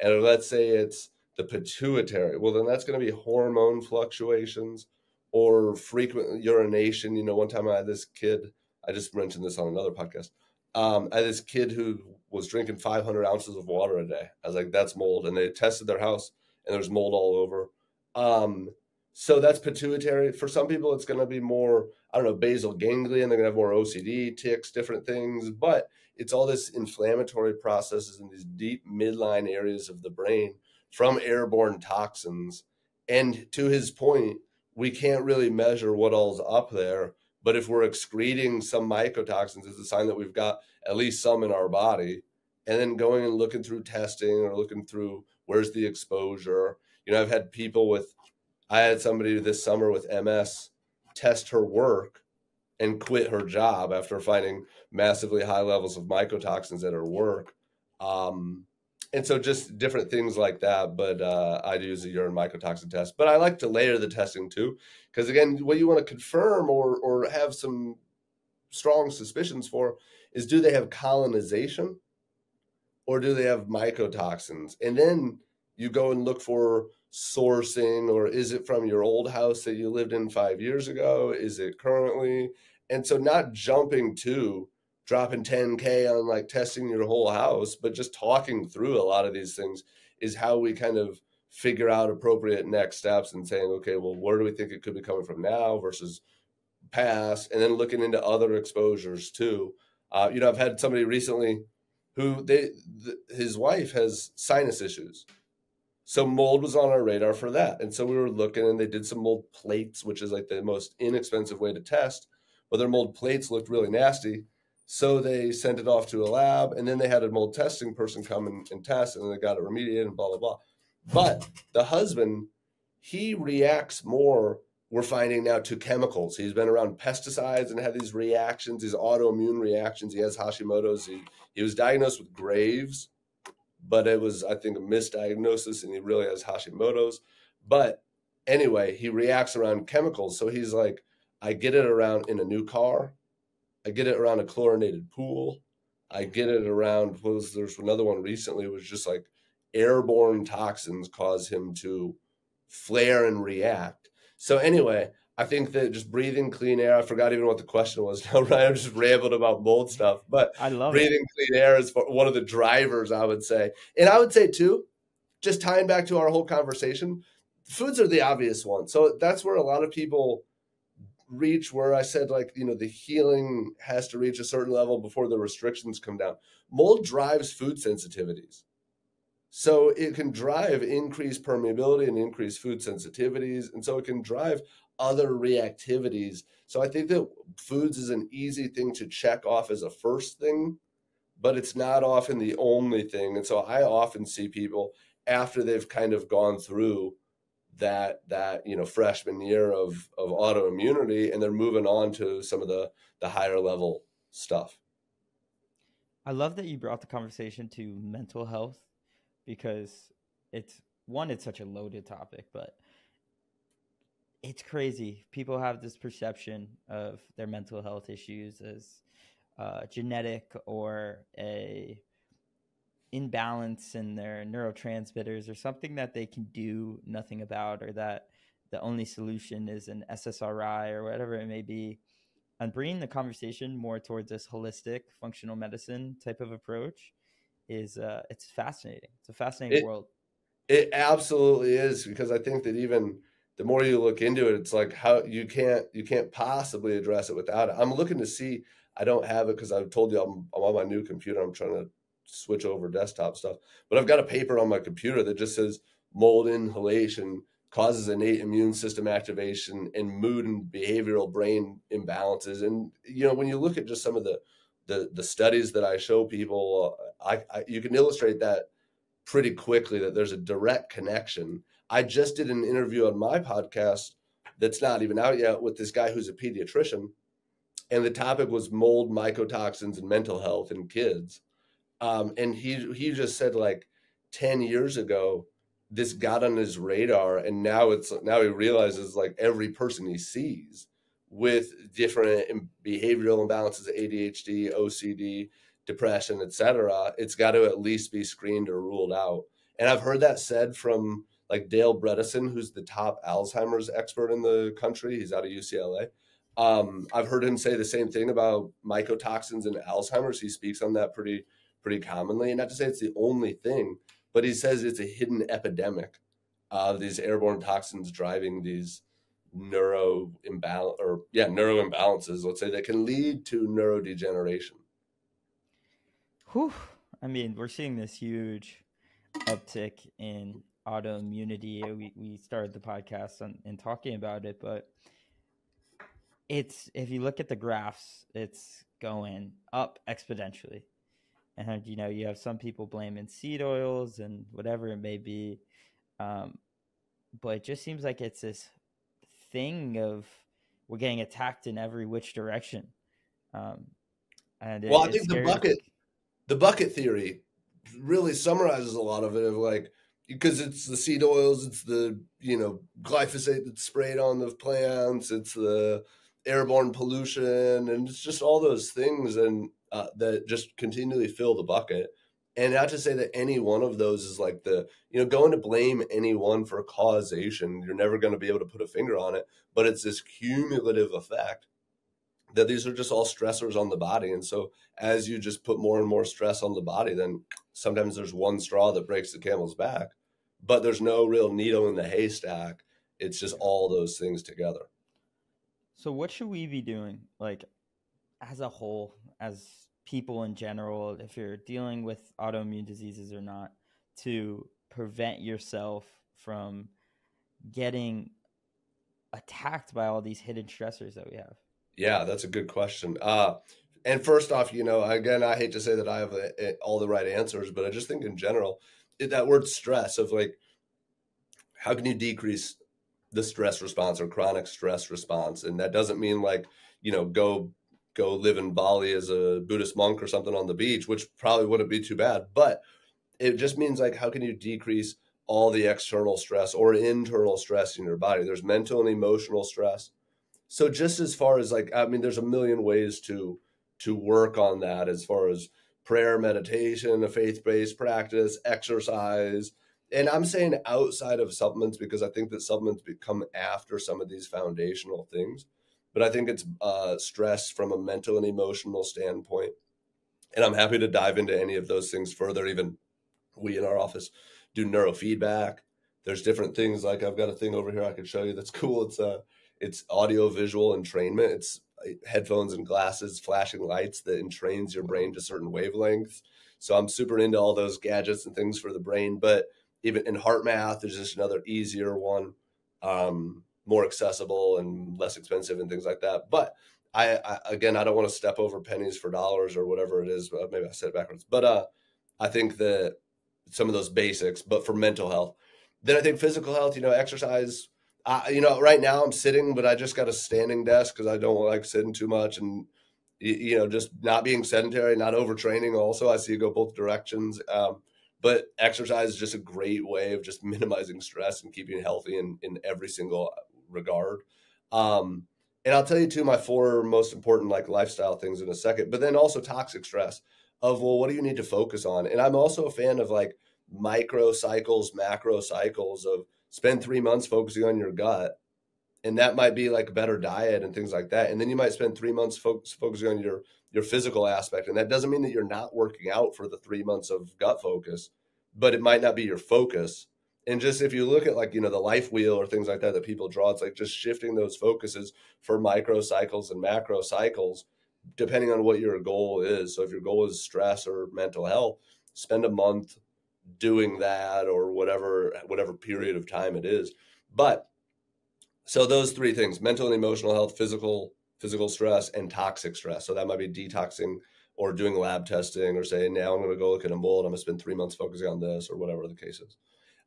And let's say it's the pituitary. Well, then that's going to be hormone fluctuations or frequent urination. You know, one time I had this kid, I just mentioned this on another podcast. Um, I had this kid who was drinking 500 ounces of water a day. I was like, that's mold. And they tested their house and there was mold all over. Um, so that's pituitary. For some people, it's going to be more, I don't know, basal ganglion. They're going to have more OCD, tics, different things. But it's all this inflammatory processes in these deep midline areas of the brain from airborne toxins. And to his point, we can't really measure what all's up there. But if we're excreting some mycotoxins, it's a sign that we've got at least some in our body. And then going and looking through testing or looking through where's the exposure. You know, I've had people with, I had somebody this summer with MS test her work and quit her job after finding massively high levels of mycotoxins at her work. Um, and so just different things like that. But uh, I do use a urine mycotoxin test. But I like to layer the testing too, because again, what you want to confirm or or have some strong suspicions for is do they have colonization or do they have mycotoxins? And then you go and look for sourcing or is it from your old house that you lived in five years ago? Is it currently? And so not jumping to dropping 10k on like testing your whole house but just talking through a lot of these things is how we kind of figure out appropriate next steps and saying okay well where do we think it could be coming from now versus past and then looking into other exposures too uh, you know i've had somebody recently who they th- his wife has sinus issues so mold was on our radar for that and so we were looking and they did some mold plates which is like the most inexpensive way to test but their mold plates looked really nasty so they sent it off to a lab, and then they had a mold testing person come and, and test, and they got it remediated and blah blah blah. But the husband, he reacts more. We're finding now to chemicals. He's been around pesticides and had these reactions, these autoimmune reactions. He has Hashimoto's. He, he was diagnosed with Graves, but it was, I think, a misdiagnosis, and he really has Hashimoto's. But anyway, he reacts around chemicals. So he's like, I get it around in a new car. I get it around a chlorinated pool. I get it around was there's another one recently was just like airborne toxins cause him to flare and react. So anyway, I think that just breathing clean air. I forgot even what the question was now, <laughs> right? I'm just rambled about mold stuff, but I love breathing it. clean air is one of the drivers. I would say, and I would say too, just tying back to our whole conversation, foods are the obvious one. So that's where a lot of people reach where I said, like, you know, the healing has to reach a certain level before the restrictions come down. Mold drives food sensitivities. So it can drive increased permeability and increased food sensitivities. And so it can drive other reactivities. So I think that foods is an easy thing to check off as a first thing, but it's not often the only thing. And so I often see people after they've kind of gone through that that you know freshman year of of autoimmunity and they're moving on to some of the the higher level stuff i love that you brought the conversation to mental health because it's one it's such a loaded topic but it's crazy people have this perception of their mental health issues as uh, genetic or a imbalance in their neurotransmitters or something that they can do nothing about or that the only solution is an SSRI or whatever it may be. and bringing the conversation more towards this holistic functional medicine type of approach is uh, it's fascinating. It's a fascinating it, world. It absolutely is because I think that even the more you look into it, it's like how you can't you can't possibly address it without it. I'm looking to see. I don't have it because I've told you I'm, I'm on my new computer. I'm trying to switch over desktop stuff, but I've got a paper on my computer that just says mold inhalation causes innate immune system activation and mood and behavioral brain imbalances. And you know, when you look at just some of the the, the studies that I show people, uh, I, I you can illustrate that pretty quickly that there's a direct connection. I just did an interview on my podcast that's not even out yet with this guy who's a pediatrician, and the topic was mold, mycotoxins, and mental health in kids. Um, and he he just said like ten years ago this got on his radar and now it's now he realizes like every person he sees with different behavioral imbalances adhd ocd depression etc it's got to at least be screened or ruled out and i've heard that said from like dale bredesen who's the top alzheimer's expert in the country he's out of ucla um, i've heard him say the same thing about mycotoxins and alzheimer's. He speaks on that pretty pretty commonly. And not to say it's the only thing but he says it's a hidden epidemic of these airborne toxins driving these neuro imbalance or yeah neuro imbalances let's say that can lead to neurodegeneration. Whew. i mean we're seeing this huge uptick in autoimmunity. We, we started the podcast on, in talking about it but it's if you look at the graphs it's going up exponentially. And you know you have some people blaming seed oils and whatever it may be um, but it just seems like it's this thing of we're getting attacked in every which direction. Um, and it, well i think the bucket the bucket theory really summarizes a lot of it of like because it's the seed oils it's the you know glyphosate that's sprayed on the plants it's the airborne pollution and it's just all those things and uh, that just continually fill the bucket. And not to say that any one of those is like the, you know, going to blame anyone for causation, you're never going to be able to put a finger on it, but it's this cumulative effect that these are just all stressors on the body. And so as you just put more and more stress on the body, then sometimes there's one straw that breaks the camel's back, but there's no real needle in the haystack. It's just all those things together. So what should we be doing like as a whole as people in general, if you're dealing with autoimmune diseases or not, to prevent yourself from getting attacked by all these hidden stressors that we have? Yeah, that's a good question. Uh, and first off, you know, again, I hate to say that I have a, a, all the right answers, but I just think in general, it, that word stress of like, how can you decrease the stress response or chronic stress response? And that doesn't mean like, you know, go go live in Bali as a Buddhist monk or something on the beach, which probably wouldn't be too bad. But it just means like, how can you decrease all the external stress or internal stress in your body? There's mental and emotional stress. So just as far as like, I mean, there's a million ways to to work on that as far as prayer, meditation, a faith-based practice, exercise. And I'm saying outside of supplements because I think that supplements become after some of these foundational things but I think it's uh, stress from a mental and emotional standpoint. And I'm happy to dive into any of those things further. Even we in our office do neurofeedback. There's different things like I've got a thing over here I can show you that's <laughs> cool. It's uh it's audio visual entrainment. It's uh, headphones and glasses, flashing lights that entrains your brain to certain wavelengths. So I'm super into all those gadgets and things for the brain. But even in HeartMath there's just another easier one. Um, more accessible and less expensive and things like that. But I, I again, I don't want to step over pennies for dollars or whatever it is. Maybe I said it backwards, but uh, I think that some of those basics, but for mental health, then I think physical health, you know, exercise. I, you know, right now I'm sitting, but I just got a standing desk because I don't like sitting too much and you know just not being sedentary, not overtraining. Also, I see you go both directions. Um, but exercise is just a great way of just <laughs> minimizing stress and keeping healthy in, in every single regard. Um, and I'll tell you too my four most important like lifestyle things in a second, but then also toxic stress of well, what do you need to focus on? And I'm also a fan of like micro cycles, macro cycles of spend three months focusing on your gut and that might be like a better diet and things like that. And then you might spend three months fo- focusing on your your physical aspect, and that doesn't mean that you're not working out for the three months of gut focus, but it might not be your focus. And just if you look at like you know the life wheel or things like that that people draw, it's like just shifting those focuses for micro cycles and macro cycles, depending on what your goal is. So if your goal is stress or mental health, spend a month doing that or whatever whatever period of time it is. But so those three things: mental and emotional health, physical physical stress, and toxic stress. So that might be detoxing or doing lab testing or saying, now I'm going to go look at a mold. I'm going to spend three months focusing on this or whatever the case is.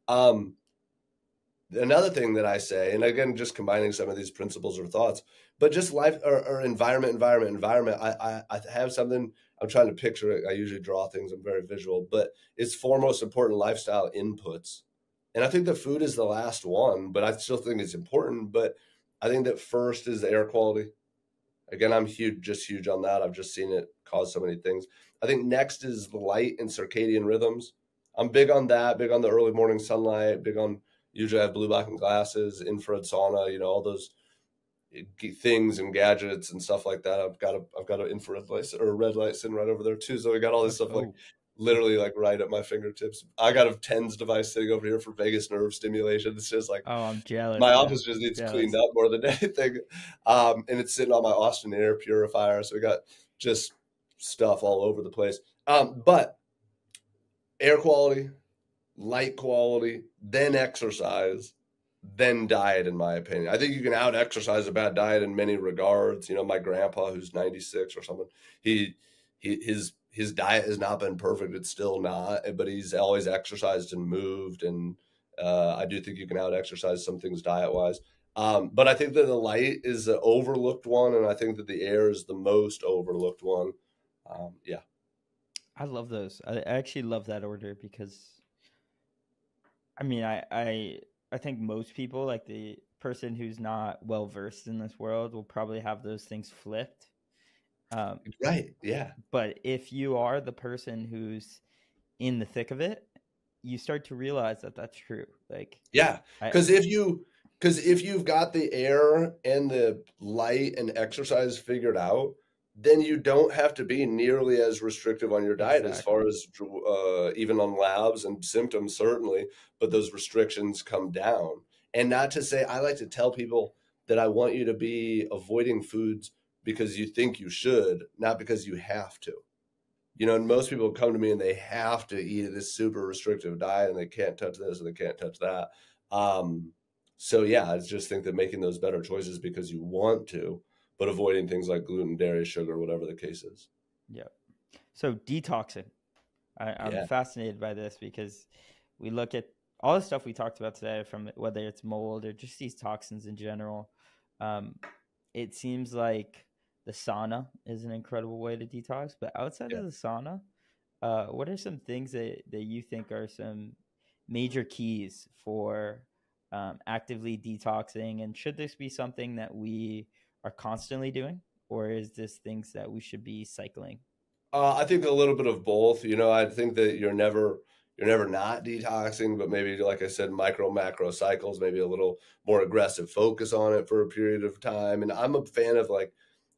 Um, another thing that I say, and again, just combining some of these principles or thoughts, but just life or, or environment, environment, environment. I, I, I have something I'm trying to picture it. I usually draw things. I'm very visual, but it's four most important lifestyle inputs and I think the food is the last one, but I still think it's important. But I think that first is the air quality. Again, I'm huge, just huge on that. I've just seen it cause so many things. I think next is the light and circadian rhythms. I'm big on that, big on the early morning sunlight, big on usually I have blue blackened glasses, infrared sauna, you know, all those things and gadgets and stuff like that. I've got a I've got an infrared light or a red light sitting right over there too. So we got all this stuff oh. like literally like right at my fingertips. I got a TENS device sitting over here for vagus nerve stimulation. It's just like oh, I'm jealous. My office just needs jealous. cleaned up more than <laughs> anything, um, and it's sitting on my Austin air purifier. So we got just stuff all over the place. Um, but air quality, light quality, then exercise, then diet. In my opinion, I think you can out exercise a bad diet in many regards. You know, my grandpa who's 96 or something, he he his his diet has not been perfect. It's still not, but he's always exercised and moved. And uh, I do think you can out exercise some things diet wise. Um, but I think that the light is the overlooked one, and I think that the air is the most overlooked one. Um, yeah, I love those. I actually love that order because, I mean, I I I think most people, like the person who's not well versed in this world, will probably have those things flipped um, right. Yeah. But if you are the person who's in the thick of it, you start to realize that that's true. Like, yeah, because if you because if you've got the air and the light and exercise figured out, then you don't have to be nearly as restrictive on your diet exactly. as far as uh, even on labs and symptoms certainly. But those restrictions come down, and not to say I like to tell people that I want you to be avoiding foods because you think you should, not because you have to. You know, and most people come to me and they have to eat this super restrictive diet and they can't touch this and they can't touch that. Um, so yeah, I just think that making those better choices because you want to, but avoiding things like gluten, dairy, sugar, whatever the case is. Yeah. So detoxing. I, am yeah. fascinated by this because we look at all the stuff we talked about today, from whether it's mold or just these toxins in general. Um, it seems like the sauna is an incredible way to detox. But outside yeah. of the sauna, uh, what are some things that, that you think are some major keys for um, actively detoxing? And should this be something that we are constantly doing, or is this things that we should be cycling? Uh, I think a little bit of both. You know, I think that you're never you're never not detoxing, but maybe like I said, micro macro cycles, maybe a little more aggressive focus on it for a period of time. And I'm a fan of like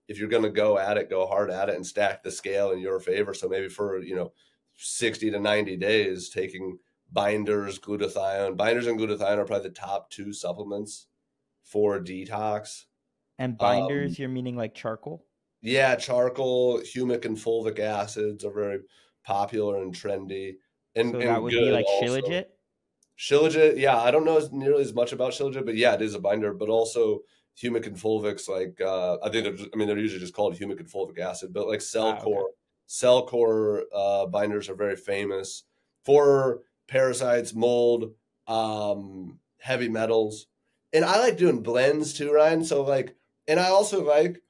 if you're going to go at it, go hard at it and stack the scale in your favor. So maybe for, you know, 60 to 90 days, taking binders, glutathione. Binders and glutathione are probably the top two supplements for detox. And binders, um, you're meaning like charcoal? Yeah, charcoal, humic and fulvic acids are very popular and trendy. And, so that and would be like also. Shilajit? Shilajit, yeah, I don't know nearly as much about Shilajit, but yeah, it is a binder. But also humic and fulvics, like uh, I think they're, I mean they're usually just called humic and fulvic acid, but like cell ah, core, okay. CellCore uh, binders are very famous for parasites, mold, um, heavy metals, and I like doing blends too, Ryan. So like, and I also like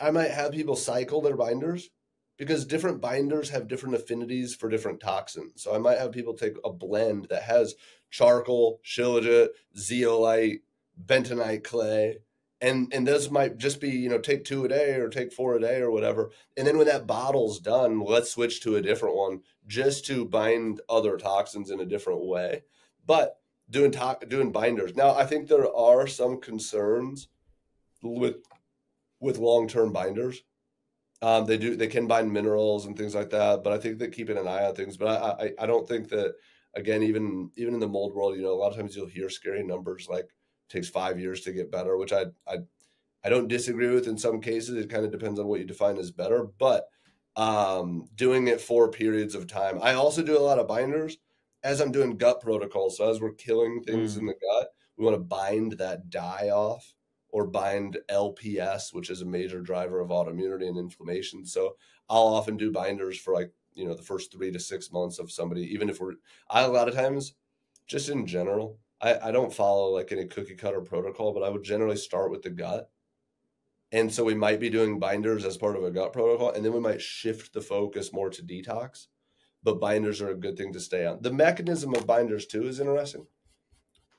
I might have people cycle their binders because different binders have different affinities for different toxins. So I might have people take a blend that has charcoal, shilajit, zeolite, bentonite clay, and and those might just be you know take two a day or take four a day or whatever and then when that bottle's done let's switch to a different one just to bind other toxins in a different way but doing to- doing binders. Now, I think there are some concerns with with long term binders. Um, they do they can bind minerals and things like that, but I think that keeping an eye on things. But I, I I don't think that again even even in the mold world, you know, a lot of times you'll hear scary numbers like takes five years to get better, which I I I don't disagree with in some cases. It kind of depends on what you define as better, but um, doing it for periods of time. I also do a lot of binders as I'm doing gut protocols. So as we're killing things mm. in the gut, we want to bind that die off or bind LPS, which is a major driver of autoimmunity and inflammation. So I'll often do binders for like, you know, the first three to six months of somebody, even if we're, I, a lot of times, just in general, I, I don't follow like any cookie cutter protocol, but I would generally start with the gut. And so we might be doing binders as part of a gut protocol, and then we might shift the focus more to detox. But binders are a good thing to stay on. The mechanism of binders too is interesting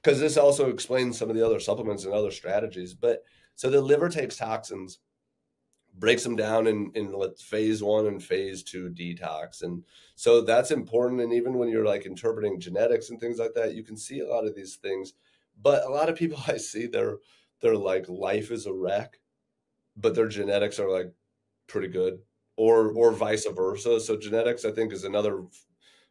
because this also explains some of the other supplements and other strategies. But so the liver takes toxins, breaks them down in, in phase one and phase two detox. And so that's important. And even when you're like interpreting genetics and things like that, you can see a lot of these things. But a lot of people <laughs> I see, they're they're like life is a wreck, but their genetics are like pretty good, or or vice versa. So genetics, I think, is another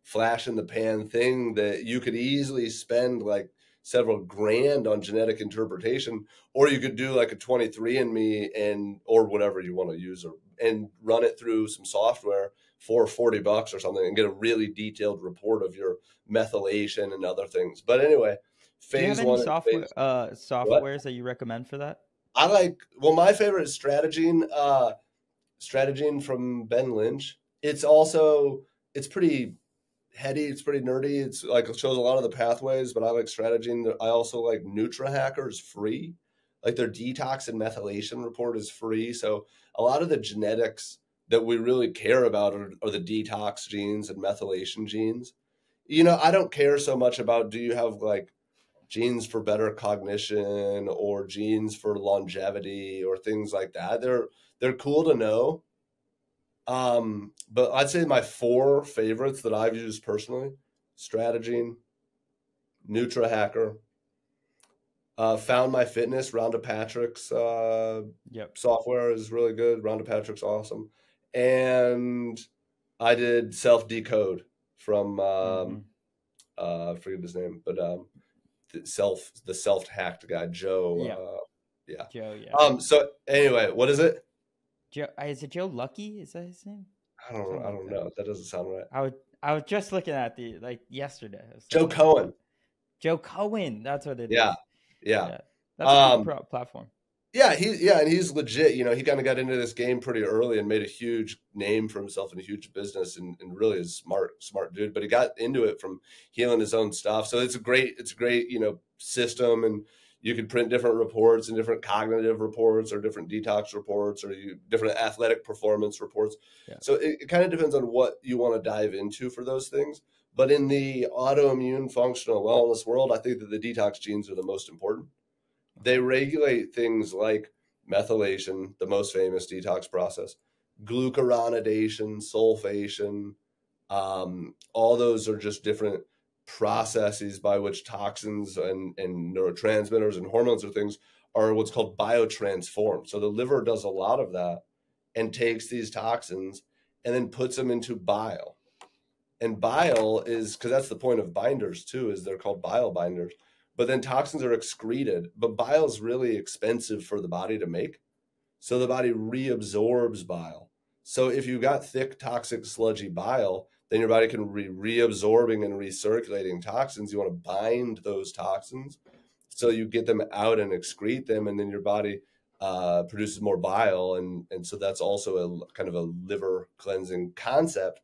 flash in the pan thing that you could easily spend like several grand on genetic interpretation, or you could do like a 23andMe and or whatever you want to use, or and run it through some software for 40 bucks or something and get a really detailed report of your methylation and other things. But anyway, phase one. software phase, uh, softwares what? that you recommend for that? I like well, my favorite is StrateGene, uh, StrateGene from Ben Lynch. It's also it's pretty heady. It's pretty nerdy. It's like it shows a lot of the pathways, but I like StrateGene. I also like NutraHacker is free. Like their detox and methylation report is free. So a lot of the genetics that we really care about are, are the detox genes and methylation genes. You know, I don't care so much about do you have like genes for better cognition or genes for longevity or things like that. They're they're cool to know um, but I'd say my four favorites that I've used personally: StrateGene, NutraHacker, uh, FoundMyFitness. Rhonda Patrick's uh, yep. software is really good. Rhonda Patrick's awesome, and I did SelfDecode from um, mm-hmm. uh, I forget his name, but um, the self the SelfHacked guy Joe. Yeah. Uh, yeah. Joe. Yeah. Um. So anyway, what is it? Joe, uh, is it Joe Lucky? Is that his name? I don't. Something I don't like know. That. that. doesn't sound right. I would. I was just looking at the like yesterday. Joe Cohen. Joe Cohen. That's what it yeah. is. yeah. Yeah. That's um, a platform. Yeah, he yeah, and he's legit. You know, he kind of got into this game pretty early and made a huge name for himself in a huge business, and, and really is smart, smart dude. But he got into it from healing his own stuff. So it's a great, it's a great, you know, system and you could print different reports and different cognitive reports or different detox reports or you, different athletic performance reports. Yeah. So it, it kind of depends on what you want to dive into for those things. But in the autoimmune functional wellness world, I think that the detox genes are the most important. They regulate things like methylation, the most famous detox process, glucuronidation, sulfation. Um, all those are just different processes by which toxins and, and neurotransmitters and hormones or things are what's called biotransformed. So the liver does a lot of that and takes these toxins and then puts them into bile. And bile is because that's the point of binders too, is they're called bile binders. But then toxins are excreted, but bile is really expensive for the body to make. So the body reabsorbs bile. So if you got thick, toxic, sludgy bile, then your body can be reabsorbing and recirculating toxins. You want to bind those toxins so you get them out and excrete them, and then your body uh, produces more bile, and and so that's also a kind of a liver cleansing concept.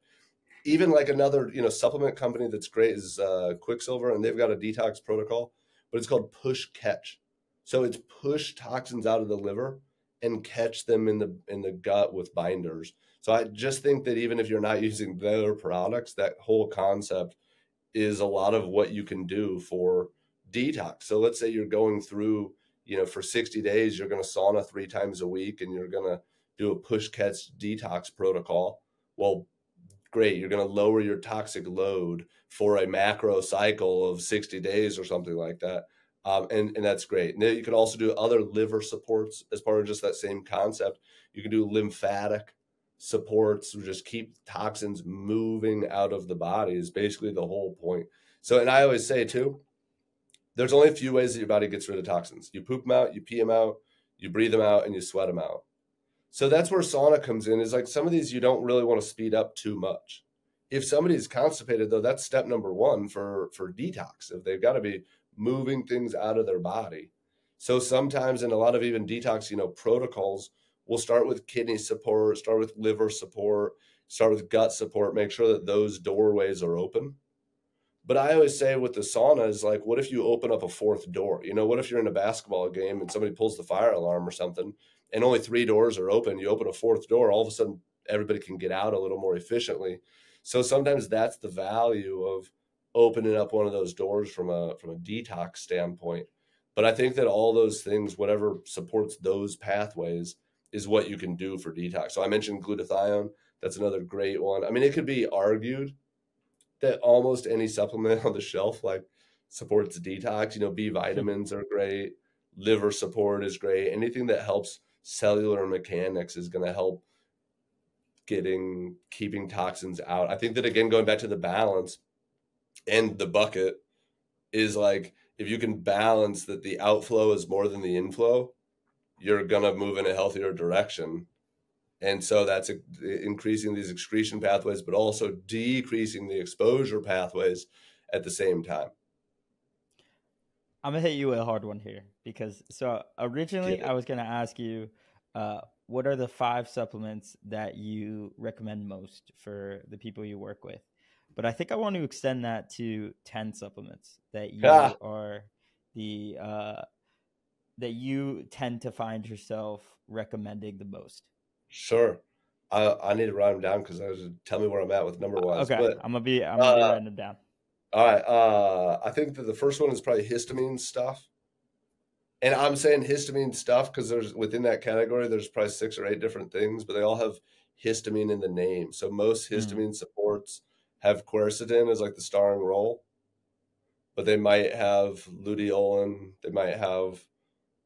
Even like another you know supplement company that's great is uh, Quicksilver, and they've got a detox protocol, but it's called Push Catch. So it's push toxins out of the liver and catch them in the in the gut with binders. So I just think that even if you're not using their products, that whole concept is a lot of what you can do for detox. So let's say you're going through, you know, for 60 days, you're going to sauna three times a week and you're going to do a push catch detox protocol. Well, great. You're going to lower your toxic load for a macro cycle of 60 days or something like that. Um, and, and that's great. And you can also do other liver supports as part of just that same concept. You can do lymphatic supports, just keep toxins moving out of the body is basically the whole point. So, and I always say too, there's only a few ways that your body gets rid of toxins. You poop them out, you pee them out, you breathe them out, and you sweat them out. So that's where sauna comes in. Is like some of these you don't really want to speed up too much. If somebody's constipated, though, that's step number one for for detox. If they've got to be moving things out of their body. So sometimes in a lot of even detox, you know, protocols, we'll start with kidney support, start with liver support, start with gut support, make sure that those doorways are open. But I always say with the sauna is like, what if you open up a fourth door? You know, what if you're in a basketball game and somebody pulls the fire alarm or something and only three doors are open? You open a fourth door, all of a sudden everybody can get out a little more efficiently. So sometimes that's the value of opening up one of those doors from a from a detox standpoint. But I think that all those things, whatever supports those pathways, is what you can do for detox. So I mentioned glutathione. That's another great one. I mean, it could be argued that almost any supplement <laughs> on the shelf like supports detox. You know, B vitamins are great. Liver support is great. Anything that helps cellular mechanics is going to help getting keeping toxins out. I think that again going back to the balance, and the bucket is like if you can balance that the outflow is more than the inflow, you're gonna move in a healthier direction. And so that's a, increasing these excretion pathways, but also decreasing the exposure pathways at the same time. I'm gonna hit you with a hard one here because so originally I was gonna ask you, uh, what are the five supplements that you recommend most for the people you work with? but I think I want to extend that to 10 supplements that you yeah. are the uh, that you tend to find yourself recommending the most. Sure. I, I need to write them down because I was tell me where I'm at with number one. Okay, but, I'm gonna be I'm gonna uh, be writing them down. All right. Uh, I think that the first one is probably histamine stuff, and I'm saying histamine stuff because there's within that category there's probably six or eight different things, but they all have histamine in the name. So most hmm. histamine mm. supports have quercetin as like the starring role, but they might have luteolin, they might have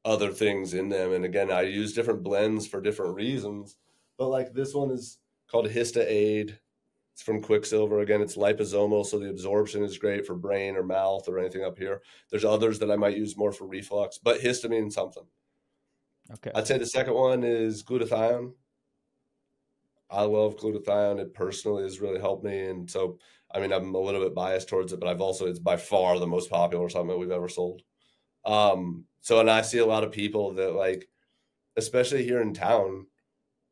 other things in them. And again, I use different blends for different reasons. But like this one is called Hista Aid. It's from Quicksilver. Again, it's liposomal, so the absorption is great for brain or mouth or anything up here. There's others that I might use more for reflux, but histamine something. Okay. I'd say the second one is glutathione. I love glutathione. It personally has really helped me. And so, I mean, I'm a little bit biased towards it, but I've also, it's by far the most popular supplement we've ever sold. Um, so, and I see a lot of people that like, especially here in town,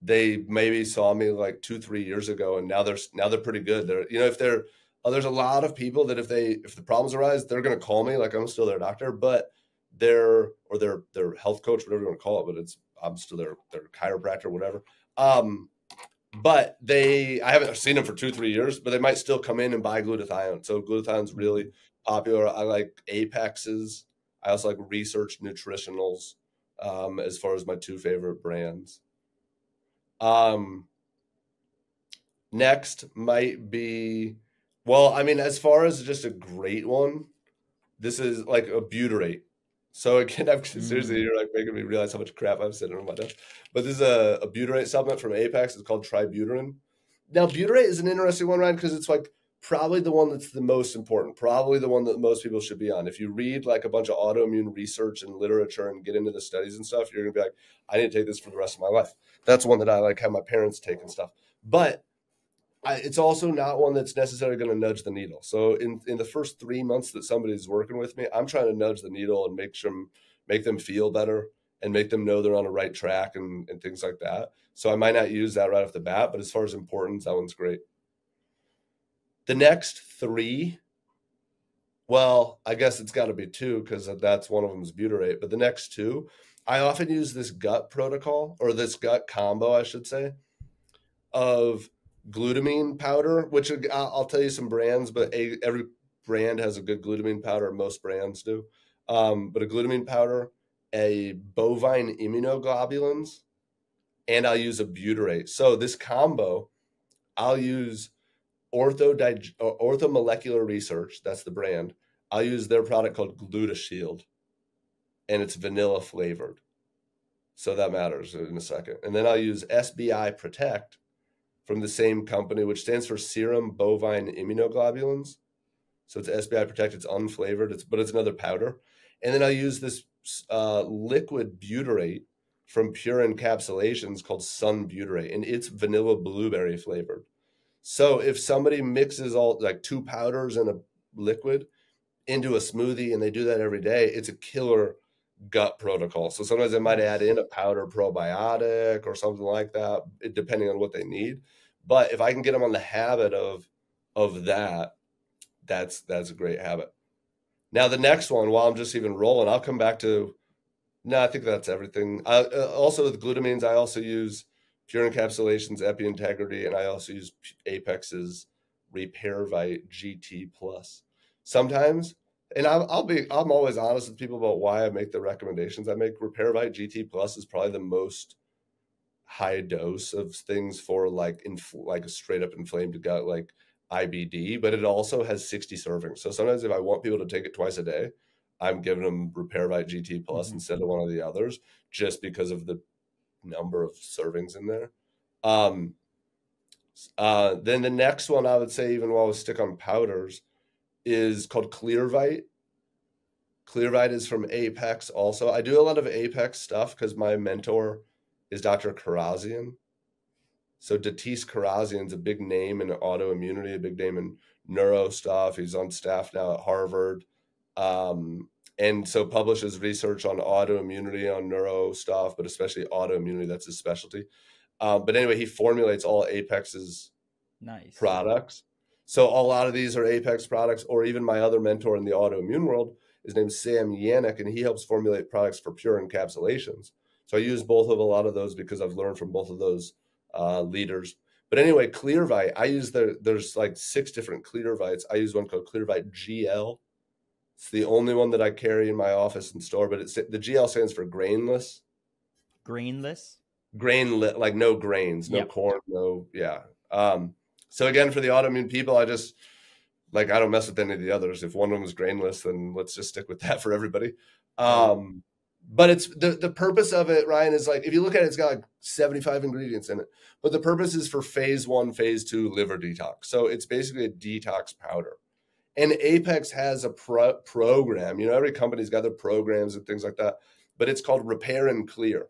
they maybe saw me like two, three years ago, and now they're now they're pretty good. They're you know if they're oh, there's a lot of people that if they if the problems arise, they're gonna call me like I'm still their doctor, but their or their their health coach, whatever you want to call it, but it's I'm still their their chiropractor, whatever. Um, but they I haven't seen them for two three years, but they might still come in and buy glutathione. So glutathione's really popular. I like Apexes. I also like Research Nutritionals um, as far as my two favorite brands. Um, next might be well, I mean, as far as just a great one, this is like a butyrate. So again, <laughs> I'm seriously, mm. you're like making me realize how much crap I'm sitting on my desk. But this is a, a butyrate supplement from Apex. It's called Tributyrin. Now, butyrate is an interesting one, right? because it's like probably the one that's the most important, probably the one that most people should be on. If you read like a bunch of autoimmune research and literature and get into the studies and stuff, you're gonna be like, I need to take this for the rest of my life. That's one that I like have my parents take and stuff. But I, it's also not one that's necessarily going to nudge the needle. So in in the first three months that somebody's working with me, I'm trying to nudge the needle and make them make them feel better and make them know they're on the right track and, and things like that. So I might not use that right off the bat, but as far as importance, that one's great. The next three, well, I guess it's got to be two because that's one of them is butyrate. But the next two, I often use this gut protocol or this gut combo, I should say, of glutamine powder, which I'll tell you some brands, but every brand has a good glutamine powder. Most brands do. Um, but a glutamine powder, a bovine immunoglobulins, and I'll use a butyrate. So this combo, I'll use Ortho Dig- Ortho Molecular Research. That's the brand. I'll use their product called GlutaShield, and it's vanilla flavored. So that matters in a second. And then I'll use SBI Protect from the same company, which stands for Serum Bovine Immunoglobulins. So it's SBI Protect. It's unflavored, it's but it's another powder. And then I'll use this uh, liquid butyrate from Pure Encapsulations called SunButyrate, and it's vanilla blueberry flavored. So if somebody mixes all like two powders and a liquid into a smoothie and they do that every day, it's a killer gut protocol. So sometimes they might add in a powder probiotic or something like that, depending on what they need. But if I can get them on the habit of of that, that's that's a great habit. Now the next one, while I'm just even rolling, I'll come back to. No, I think that's everything. I, uh, also with glutamines, I also use Pure Encapsulations, Epi Integrity, and I also use Apex's Repairvite GT Plus. Sometimes and I'll, I'll, be I'm always honest with people about why I make the recommendations I make. Repairvite GT Plus is probably the most high dose of things for like inf- like a straight up inflamed gut like IBD, but it also has 60 servings. So sometimes if I want people to take it twice a day, I'm giving them Repairvite GT Plus mm-hmm. instead of one of the others, just because of the number of servings in there. Um, uh, then the next one I would say, even while we stick on powders, is called Clearvite. Clearvite is from Apex also. I do a lot of Apex stuff because my mentor is Dr. Kharrazian. So Datis Kharrazian's a big name in autoimmunity, a big name in neuro stuff. He's on staff now at Harvard. Um, and so publishes research on autoimmunity, on neuro stuff, but especially autoimmunity. That's his specialty. Um, but anyway, he formulates all Apex's nice products. So a lot of these are Apex products, or even my other mentor in the autoimmune world is named Sam Yanuck, and he helps formulate products for pure encapsulations. So I use both of a lot of those because I've learned from both of those uh, leaders. But anyway, Clearvite, I use the there's like six different Clearvites. I use one called Clearvite GL. It's the only one that I carry in my office and store, but it's the GL stands for grainless. Grainless. Grain like no grains, no yep. corn, no yeah. Um, so again, for the autoimmune people, I just like I don't mess with any of the others. If one of them is grainless, then let's just stick with <laughs> that for everybody. Um, but it's the the purpose of it, Ryan, is like if you look at it, it's got like 75 ingredients in it. But the purpose is for phase one, phase two liver detox. So it's basically a detox powder. And Apex has a pro- program. You know, every company's got their programs and things like that. But it's called Repair and Clear.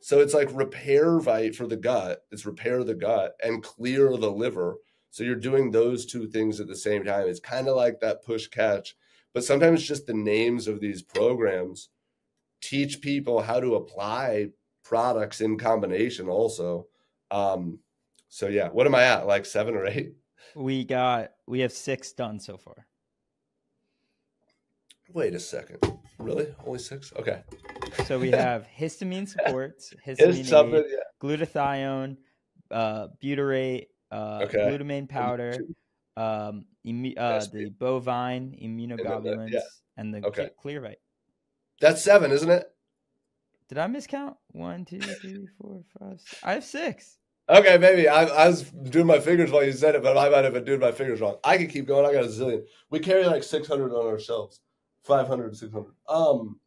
So it's like Repairvite for the gut. It's repair the gut and clear the liver. So you're doing those two things at the same time. It's kind of like that push catch, but sometimes just the names of these programs teach people how to apply products in combination also. Um, so yeah, what am I at? Like seven or eight? We got we have six done so far. Wait a second. Really? Only six? Okay. So we <laughs> have histamine supports, histamine, aid, yeah. glutathione, uh, butyrate, uh, okay. glutamine powder, um, immu- uh, the bovine immunoglobulins, yeah. and the okay. Clearvite. That's seven, isn't it? Did I miscount? One, two, three, four, five. Six. I have six. Okay, maybe I, I, was doing my fingers while you said it, but I might have been doing my fingers wrong. I can keep going. I got a zillion. We carry like 600 on our shelves. 500, 600. Um,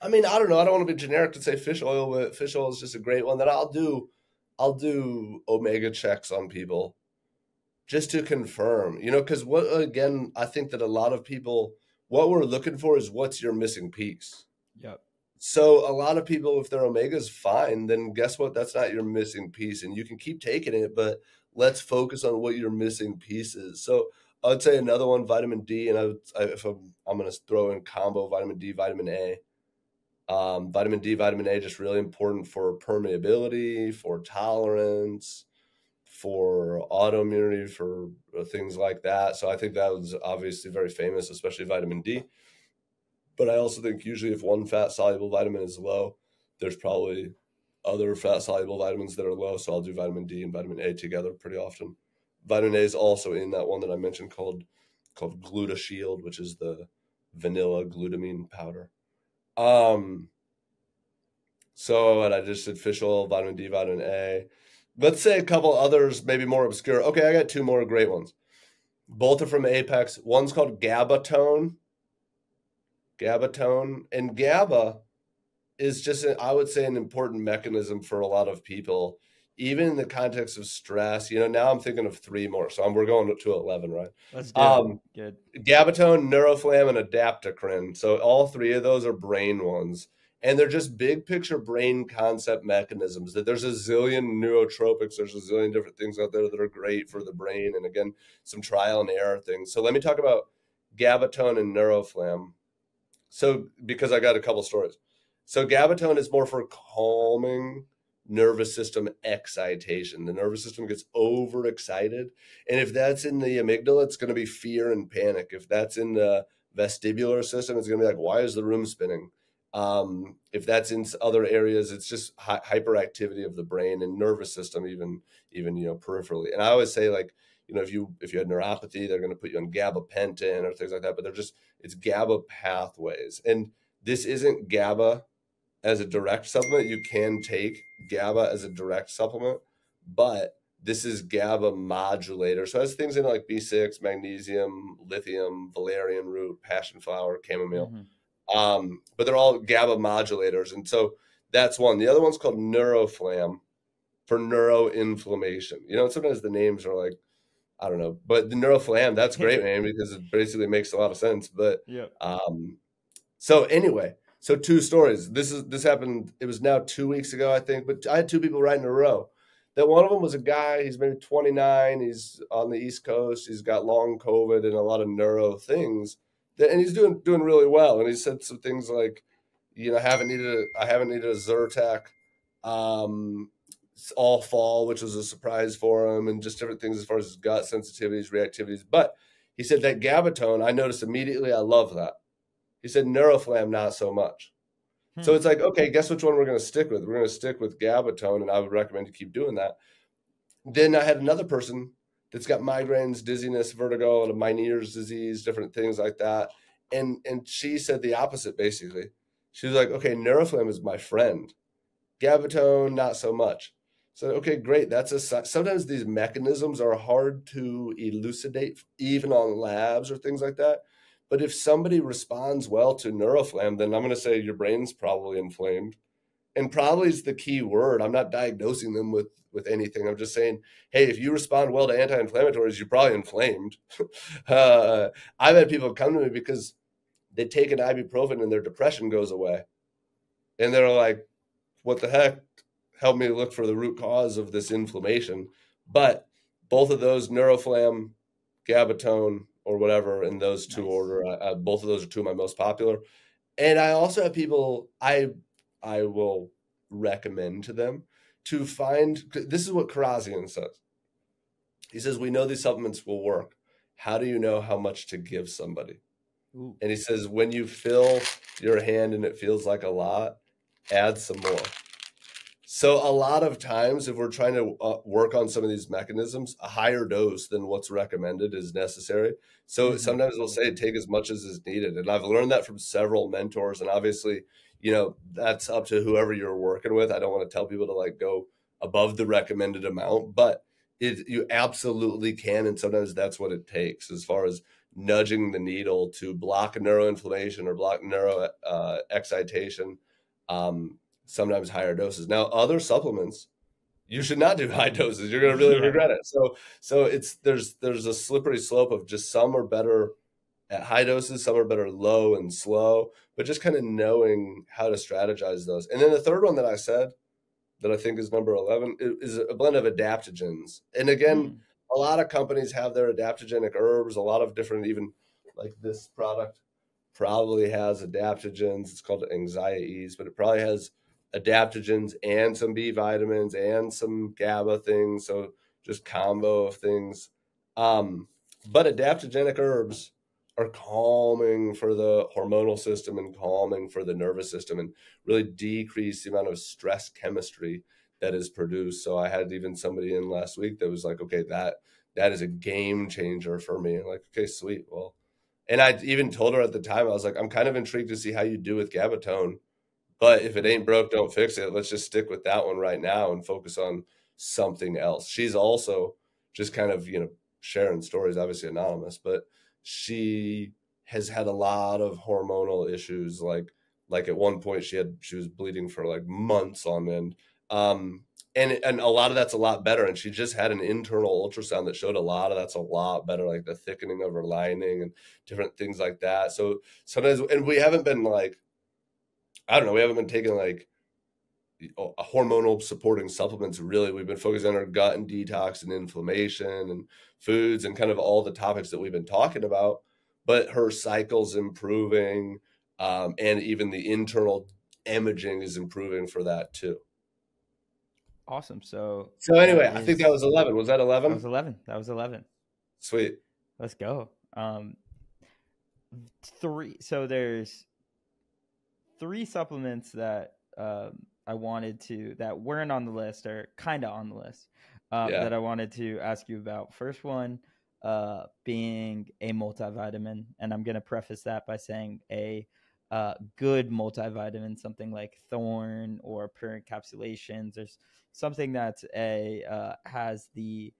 I mean, I don't know. I don't want to be generic to say fish oil, but fish oil is just a great one that I'll do. I'll do omega checks on people just to confirm, you know, because what again, I think that a lot of people, what we're looking for is what's your missing piece. Yep. So a lot of people, if their omega's fine, then guess what? That's not your missing piece, and you can keep taking it, but let's focus on what your missing piece is. So I'd say another one, vitamin D, and I would, if I'm, I'm going to throw in combo vitamin D, vitamin A. Um, vitamin D, vitamin A, just really important for permeability, for tolerance, for autoimmunity, for uh, things like that. So I think that was obviously very famous, especially vitamin D. But I also think usually if one fat soluble vitamin is low, there's probably other fat soluble vitamins that are low. So I'll do vitamin D and vitamin A together pretty often vitamin A is also in that one that I mentioned called called GlutaShield, which is the vanilla glutamine powder. Um, so and I just said fish oil, vitamin D, vitamin A. Let's say a couple others, maybe more obscure. Okay, I got two more great ones. Both are from Apex. One's called Gabatone. Gabatone. And GABA is just, I would say, an important mechanism for a lot of people, even in the context of stress. You know, now I'm thinking of three more. So I'm, we're going to 11, right? That's good. Um, good. Gabatone, Neuroflam, and Adaptocrine. So all three of those are brain ones and they're just big picture brain concept mechanisms that there's a zillion neurotropics there's a zillion different things out there that are great for the brain and again some trial and error things so let me talk about gabatone and neuroflam so because i got a couple stories so gabatone is more for calming nervous system excitation the nervous system gets overexcited and if that's in the amygdala it's going to be fear and panic if that's in the vestibular system it's going to be like why is the room spinning um, if that's in other areas, it's just hi- hyperactivity of the brain and nervous system, even even you know peripherally. And I always say like you know if you if you had neuropathy, they're going to put you on gabapentin or things like that. But they're just it's GABA pathways, and this isn't GABA as a direct supplement. You can take GABA as a direct supplement, but this is GABA modulator. So it has things in it like B6, magnesium, lithium, valerian root, passion flower, chamomile. Mm-hmm um, but they're all GABA modulators. And so that's one. The other one's called Neuroflam for neuroinflammation. You know, sometimes the names are like, I don't know, but the Neuroflam, that's great <laughs> man, because it basically makes a lot of sense. But yeah. Um, so anyway, so two stories. This is this happened. It was now two weeks ago, I think. But I had two people right in a row. That one of them was a guy. He's maybe 29. He's on the East Coast. He's got long COVID and a lot of neuro things and he's doing doing really well. And he said some things like, you know, I haven't needed a, I haven't needed a Zyrtec um, all fall, which was a surprise for him, and just different things as far as his gut sensitivities, reactivities. But he said that Gabatone, I noticed immediately. I love that. He said Neuroflam, not so much. Hmm. So it's like, okay, guess which one we're going to stick with? We're going to stick with Gabatone, and I would recommend to keep doing that. Then I had another person that's got migraines, dizziness, vertigo, and Meniere's disease, different things like that. And and she said the opposite basically. She was like, okay, Neuroflam is my friend. Gabatone, not so much. So okay, great. That's a sometimes these mechanisms are hard to elucidate even on labs or things like that. But if somebody responds well to Neuroflam, then I'm going to say your brain's probably inflamed. And probably is the key word. I'm not diagnosing them with with anything. I'm just saying, hey, if you respond well to anti-inflammatories, you're probably inflamed. <laughs> uh, I've had people come to me because they take an ibuprofen and their depression goes away, and they're like, "What the heck? Help me look for the root cause of this inflammation." But both of those, Neuroflam, Gabatone, or whatever, in those two nice. order, uh, both of those are two of my most popular. And I also have people I I will recommend to them to find this is what Kharrazian says. He says, We know these supplements will work. How do you know how much to give somebody? Ooh. And he says, When you fill your hand and it feels like a lot, add some more. So, a lot of times, if we're trying to uh, work on some of these mechanisms, a higher dose than what's recommended is necessary. So, mm-hmm. sometimes we'll say take as much as is needed. And I've learned that from several mentors. And obviously, you know, that's up to whoever you're working with. I don't want to tell people to like go above the recommended amount, but it you absolutely can, and sometimes that's what it takes as far as nudging the needle to block neuroinflammation or block neuro uh, excitation. Um, sometimes higher doses. Now, other supplements, you should not do <laughs> high doses. You're going to really regret it. So, so it's there's there's a slippery slope of just some are better at high doses, some are better low and slow, but just kind of knowing how to strategize those. And then the third one that I said that I think is number 11 is a blend of adaptogens. And again, mm. a lot of companies have their adaptogenic herbs, a lot of different, even like this product probably has adaptogens. It's called Anxiease, but it probably has adaptogens and some B vitamins and some GABA things. So just combo of things. Um, but adaptogenic herbs are calming for the hormonal system and calming for the nervous system and really decrease the amount of stress chemistry that is produced. So I had even somebody in last week that was like, okay, that that is a game changer for me. Like, okay, sweet. Well, and I even told her at the time, I was like, I'm kind of intrigued to see how you do with Gabatone. But if it ain't broke, don't fix it. Let's just stick with that one right now and focus on something else. She's also just kind of, you know, sharing stories, obviously anonymous, but she has had a lot of hormonal issues. Like like at one point she had she was bleeding for like months on end. Um, and and a lot of that's a lot better. And she just had an internal ultrasound that showed a lot of that's a lot better, like the thickening of her lining and different things like that. So sometimes, and we haven't been like, I don't know, we haven't been taking like a hormonal supporting supplements. Really, we've been focusing on our gut and detox and inflammation and foods and kind of all the topics that we've been talking about. But her cycle's improving, um, and even the internal imaging is improving for that too. Awesome. So so anyway, is, I think that was eleven. Was that eleven? That was eleven. That was eleven. Sweet. Let's go. Um, three. So there's three supplements that um, I wanted to that weren't on the list or kind of on the list um, yeah. that I wanted to ask you about. First one uh, being a multivitamin, and I'm going to preface that by saying a uh, good multivitamin, something like Thorne or Pure Encapsulations. There's something that a uh, has the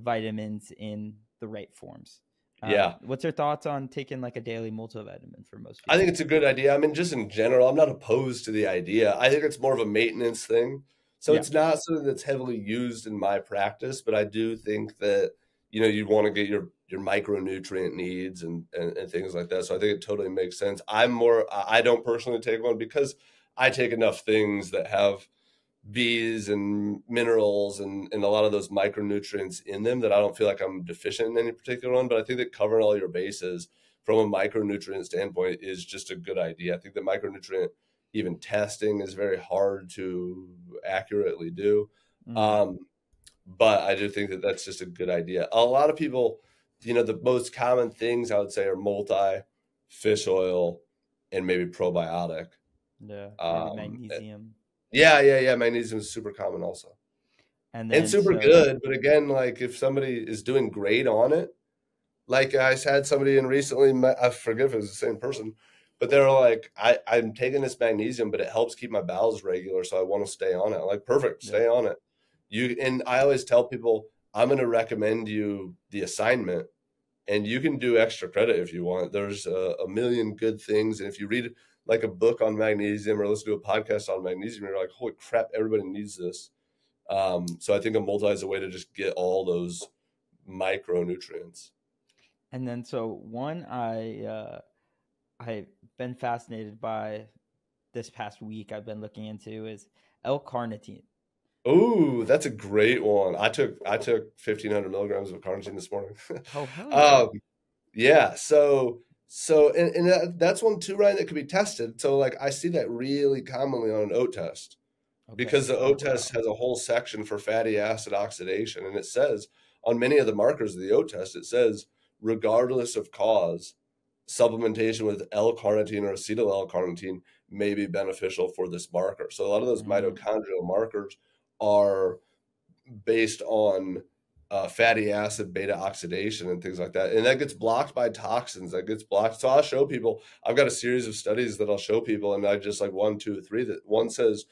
vitamins in the right forms. Um, yeah. What's your thoughts on taking like a daily multivitamin for most people? I think it's a good idea. I mean, just in general, I'm not opposed to the idea. I think it's more of a maintenance thing. So yeah. it's not something that's heavily used in my practice, but I do think that you know you want to get your your micronutrient needs and, and, and things like that. So I think it totally makes sense. I'm more I don't personally take one because I take enough things that have B's and minerals and, and a lot of those micronutrients in them that I don't feel like I'm deficient in any particular one. But I think that covering all your bases from a micronutrient standpoint is just a good idea. I think that micronutrient even testing is very hard to accurately do. Mm-hmm. Um, but I do think that that's just a good idea. A lot of people, you know, the most common things I would say are multi, fish oil, and maybe probiotic. Yeah, um, magnesium. Yeah, yeah, yeah. Magnesium is super common also. And, then, and super so, good. But again, like if somebody is doing great on it, like I had somebody in recently, I forget if it was the same person, but they're like, I, I'm taking this magnesium, but it helps keep my bowels regular. So I want to stay on it. Like, perfect, stay yeah. on it. You and I always tell people, I'm going to recommend you the assignment and you can do extra credit if you want. There's a, a million good things. And if you read like a book on magnesium or listen to a podcast on magnesium, you're like, holy crap, everybody needs this. Um, so I think a multi is a way to just get all those micronutrients. And then, so one I uh, I've been fascinated by this past week. I've been looking into is L-carnitine. Oh, that's a great one. I took I took fifteen hundred milligrams of carnitine this morning. oh, <laughs> hell yeah. Um, yeah. So so, and, and that, that's one too, Ryan, that could be tested. So, like, I see that really commonly on an oat test okay. because the oat test has a whole section for fatty acid oxidation. And it says on many of the markers of the oat test, it says, regardless of cause, supplementation with L carnitine or acetyl L carnitine may be beneficial for this marker. So, a lot of those mm-hmm. mitochondrial markers are based on uh, fatty acid beta oxidation and things like that. And that gets blocked by toxins. That gets blocked. So I'll show people. I've got a series of studies that I'll show people, and I just like one, two, three. That one says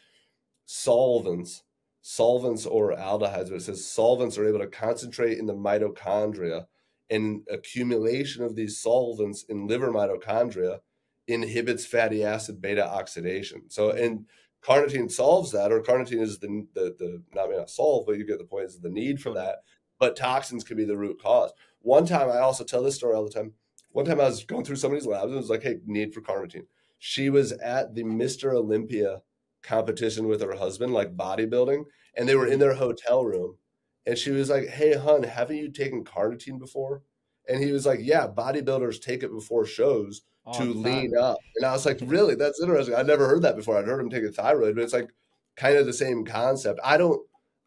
solvents, solvents or aldehydes, but it says solvents are able to concentrate in the mitochondria, and accumulation of these solvents in liver mitochondria inhibits fatty acid beta oxidation. So and carnitine solves that, or carnitine is the the, the not not solve, but you get the point is the need for that but toxins could be the root cause. One time, I also tell this story all the time. One time, I was going through somebody's labs and it was like, "Hey, need for carnitine." She was at the Mr. Olympia competition with her husband, like bodybuilding, and they were in their hotel room. And she was like, "Hey, hun, haven't you taken carnitine before?" And he was like, "Yeah, bodybuilders take it before shows oh, to lean up." And I was like, "Really? That's interesting. I've never heard that before. I'd heard him take a thyroid, but it's like kind of the same concept. I don't."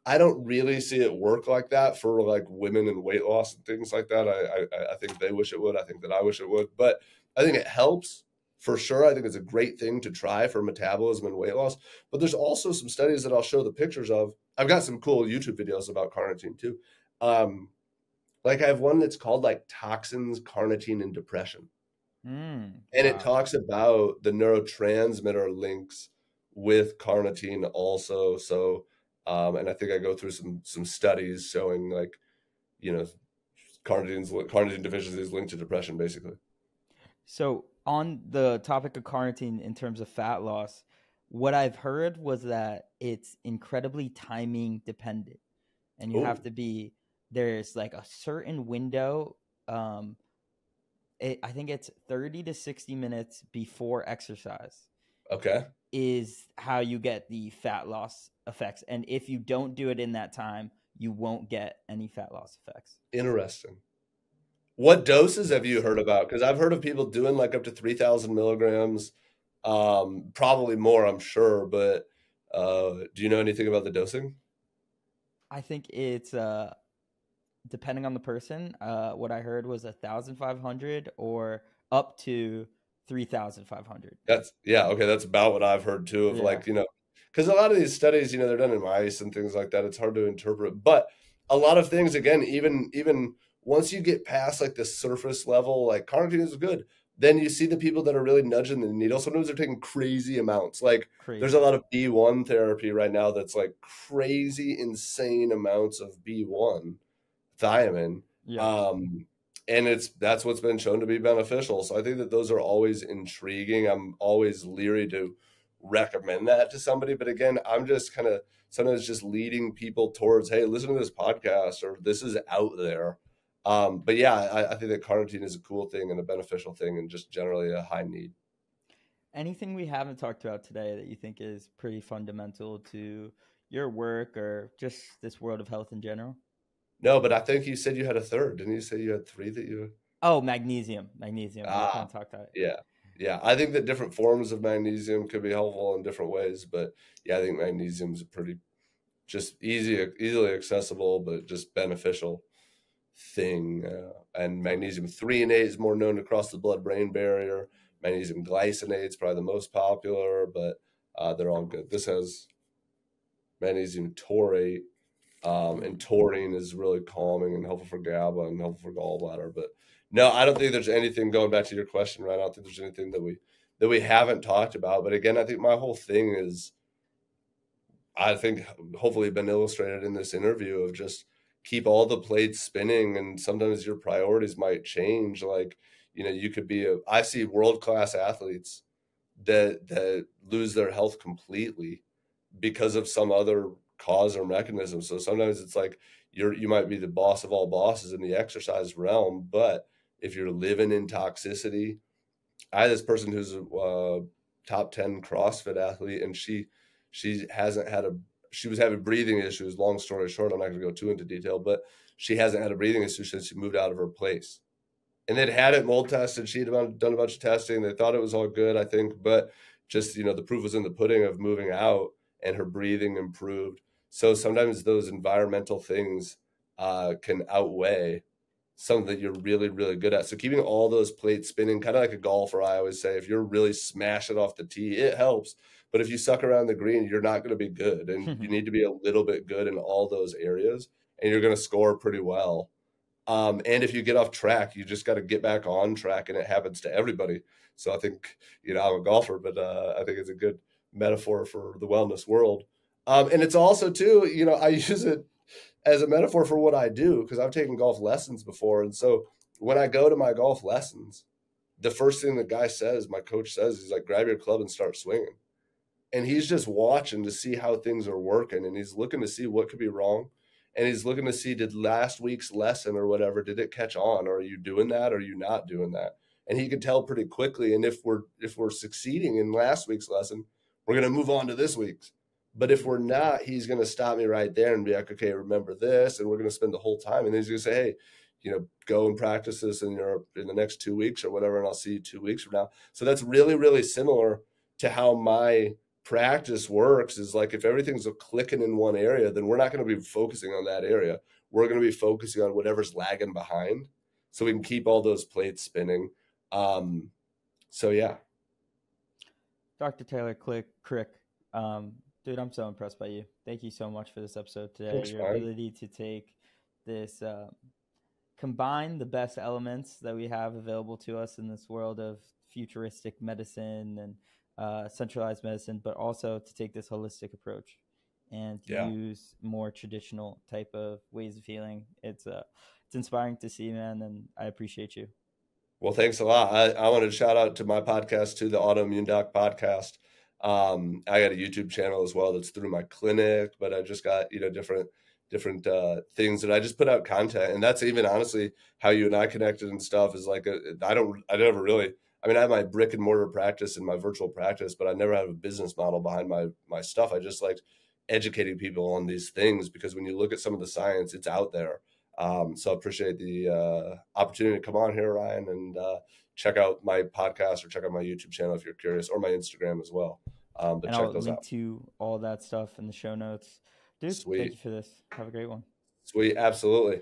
I don't really see it work like that for like women and weight loss and things like that. I, I, I think they wish it would. I think that I wish it would, but I think it helps for sure. I think it's a great thing to try for metabolism and weight loss. But there's also some studies that I'll show the pictures of. I've got some cool YouTube videos about carnitine too. Um, like I have one that's called like toxins, carnitine, and depression, mm, and wow. it talks about the neurotransmitter links with carnitine also. So um, and I think I go through some some studies showing like, you know, carnitine carnitine deficiency is linked to depression, basically. So on the topic of carnitine in terms of fat loss, what I've heard was that it's incredibly timing dependent, and you Ooh. have to be there's like a certain window. Um, it, I think it's thirty to sixty minutes before exercise. Okay, is how you get the fat loss effects, and if you don't do it in that time, you won't get any fat loss effects. Interesting. What doses have you heard about? Because I've heard of people doing like up to three thousand milligrams um, probably more, I'm sure. But uh, do you know anything about the dosing? I think it's uh, depending on the person. Uh, what I heard was a thousand five hundred or up to three thousand five hundred. That's yeah, okay. That's about what I've heard too. Of yeah. like you know, because a lot of these studies, you know, they're done in mice and things like that. It's hard to interpret, but a lot of things, again, even even once you get past like the surface level, like carnitine is good then you see the people that are really nudging the needle. Sometimes they're taking crazy amounts. Like crazy. there's a lot of B1 therapy right now that's like crazy, insane amounts of B1 thiamine. Yeah. Um, and it's that's what's been shown to be beneficial. So I think that those are always intriguing. I'm always leery to recommend that to somebody. But again, I'm just kind of sometimes just leading people towards, hey, listen to this podcast or this is out there. Um, but yeah, I, I, think that carnitine is a cool thing and a beneficial thing, and just generally a high need. Anything we haven't talked about today that you think is pretty fundamental to your work or just this world of health in general? No, but I think you said you had a third. Didn't you say you had three that you? Oh, magnesium, magnesium. Ah, talk about it. Yeah, yeah. I think that different forms of magnesium could be helpful in different ways, but yeah, I think magnesium is a pretty just easy, easily accessible, but just beneficial thing. Uh, and magnesium three and threonate is more known across the blood brain barrier. Magnesium glycinate is probably the most popular, but uh, they're all good. This has magnesium taurate, um, and taurine is really calming and helpful for GABA and helpful for gallbladder. But no, I don't think there's anything going back to your question, right? I don't think there's anything that we that we haven't talked about. But again, I think my whole thing is, I think hopefully been illustrated in this interview of just keep all the plates spinning and sometimes your priorities might change like you know you could be a i see world class athletes that that lose their health completely because of some other cause or mechanism so sometimes it's like you're you might be the boss of all bosses in the exercise realm but if you're living in toxicity i had this person who's a uh, top 10 crossfit athlete and she she hasn't had a she was having breathing issues. Long story short, I'm not going to go too into detail, but she hasn't had a breathing issue since she moved out of her place. And they'd had it mold tested. She had done a bunch of testing. They thought it was all good, I think, but just you know the proof was in the pudding of moving out, and her breathing improved. So sometimes those environmental things uh, can outweigh something that you're really really good at. So keeping all those plates spinning, kind of like a golfer, I always say, if you're really smashing off the tee, it helps but if you suck around the green, you're not going to be good. And <laughs> you need to be a little bit good in all those areas and you're going to score pretty well. Um, and if you get off track, you just got to get back on track and it happens to everybody. So I think, you know, I'm a golfer, but uh, I think it's a good metaphor for the wellness world. Um, and it's also, too, you know, I <laughs> use it as a metaphor for what I do because I've taken golf lessons before. And so when I go to my golf lessons, the first thing the guy says, my coach says, he's like, grab your club and start swinging. And he's just watching to see how things are working and he's looking to see what could be wrong and he's looking to see did last week's lesson or whatever did it catch on? Or are you doing that? Or are you not doing that? And he could tell pretty quickly and if we're if we're succeeding in last week's lesson we're going to move on to this week's but if we're not he's going to stop me right there and be like okay remember this and we're going to spend the whole time and then he's going to say hey you know go and practice this in your in the next two weeks or whatever and i'll see you two weeks from now so that's really really similar to how my practice works is like if everything's clicking in one area, then we're not going to be focusing on that area. We're going to be focusing on whatever's lagging behind so we can keep all those plates spinning. Um, so, yeah. Dr. Taylor Click, Krick, um, dude, I'm so impressed by you. Thank you so much for this episode today. Thanks, Your man. ability to take this, uh, combine the best elements that we have available to us in this world of futuristic medicine and uh, centralized medicine, but also to take this holistic approach and yeah. use more traditional type of ways of healing. It's uh, it's inspiring to see, man, and I appreciate you. Well, thanks a lot. I, I wanted to shout out to my podcast to the Autoimmune Doc podcast. Um, I got a YouTube channel as well that's through my clinic, but I just got you know different different uh, things that I just put out content, and that's even honestly how you and I connected and stuff is like a, I don't I never really I mean I have my brick and mortar practice and my virtual practice, but I never had a business model behind my my stuff. I just liked educating people on these things because when you look at some of the science, it's out there. Um, so I appreciate the uh, opportunity to come on here, Ryan, and uh, check out my podcast or check out my YouTube channel if you're curious, or my Instagram as well. Um, but and check I'll those link out. to all that stuff in the show notes. Dude, Sweet. thank you for this. Have a great one. Sweet, absolutely.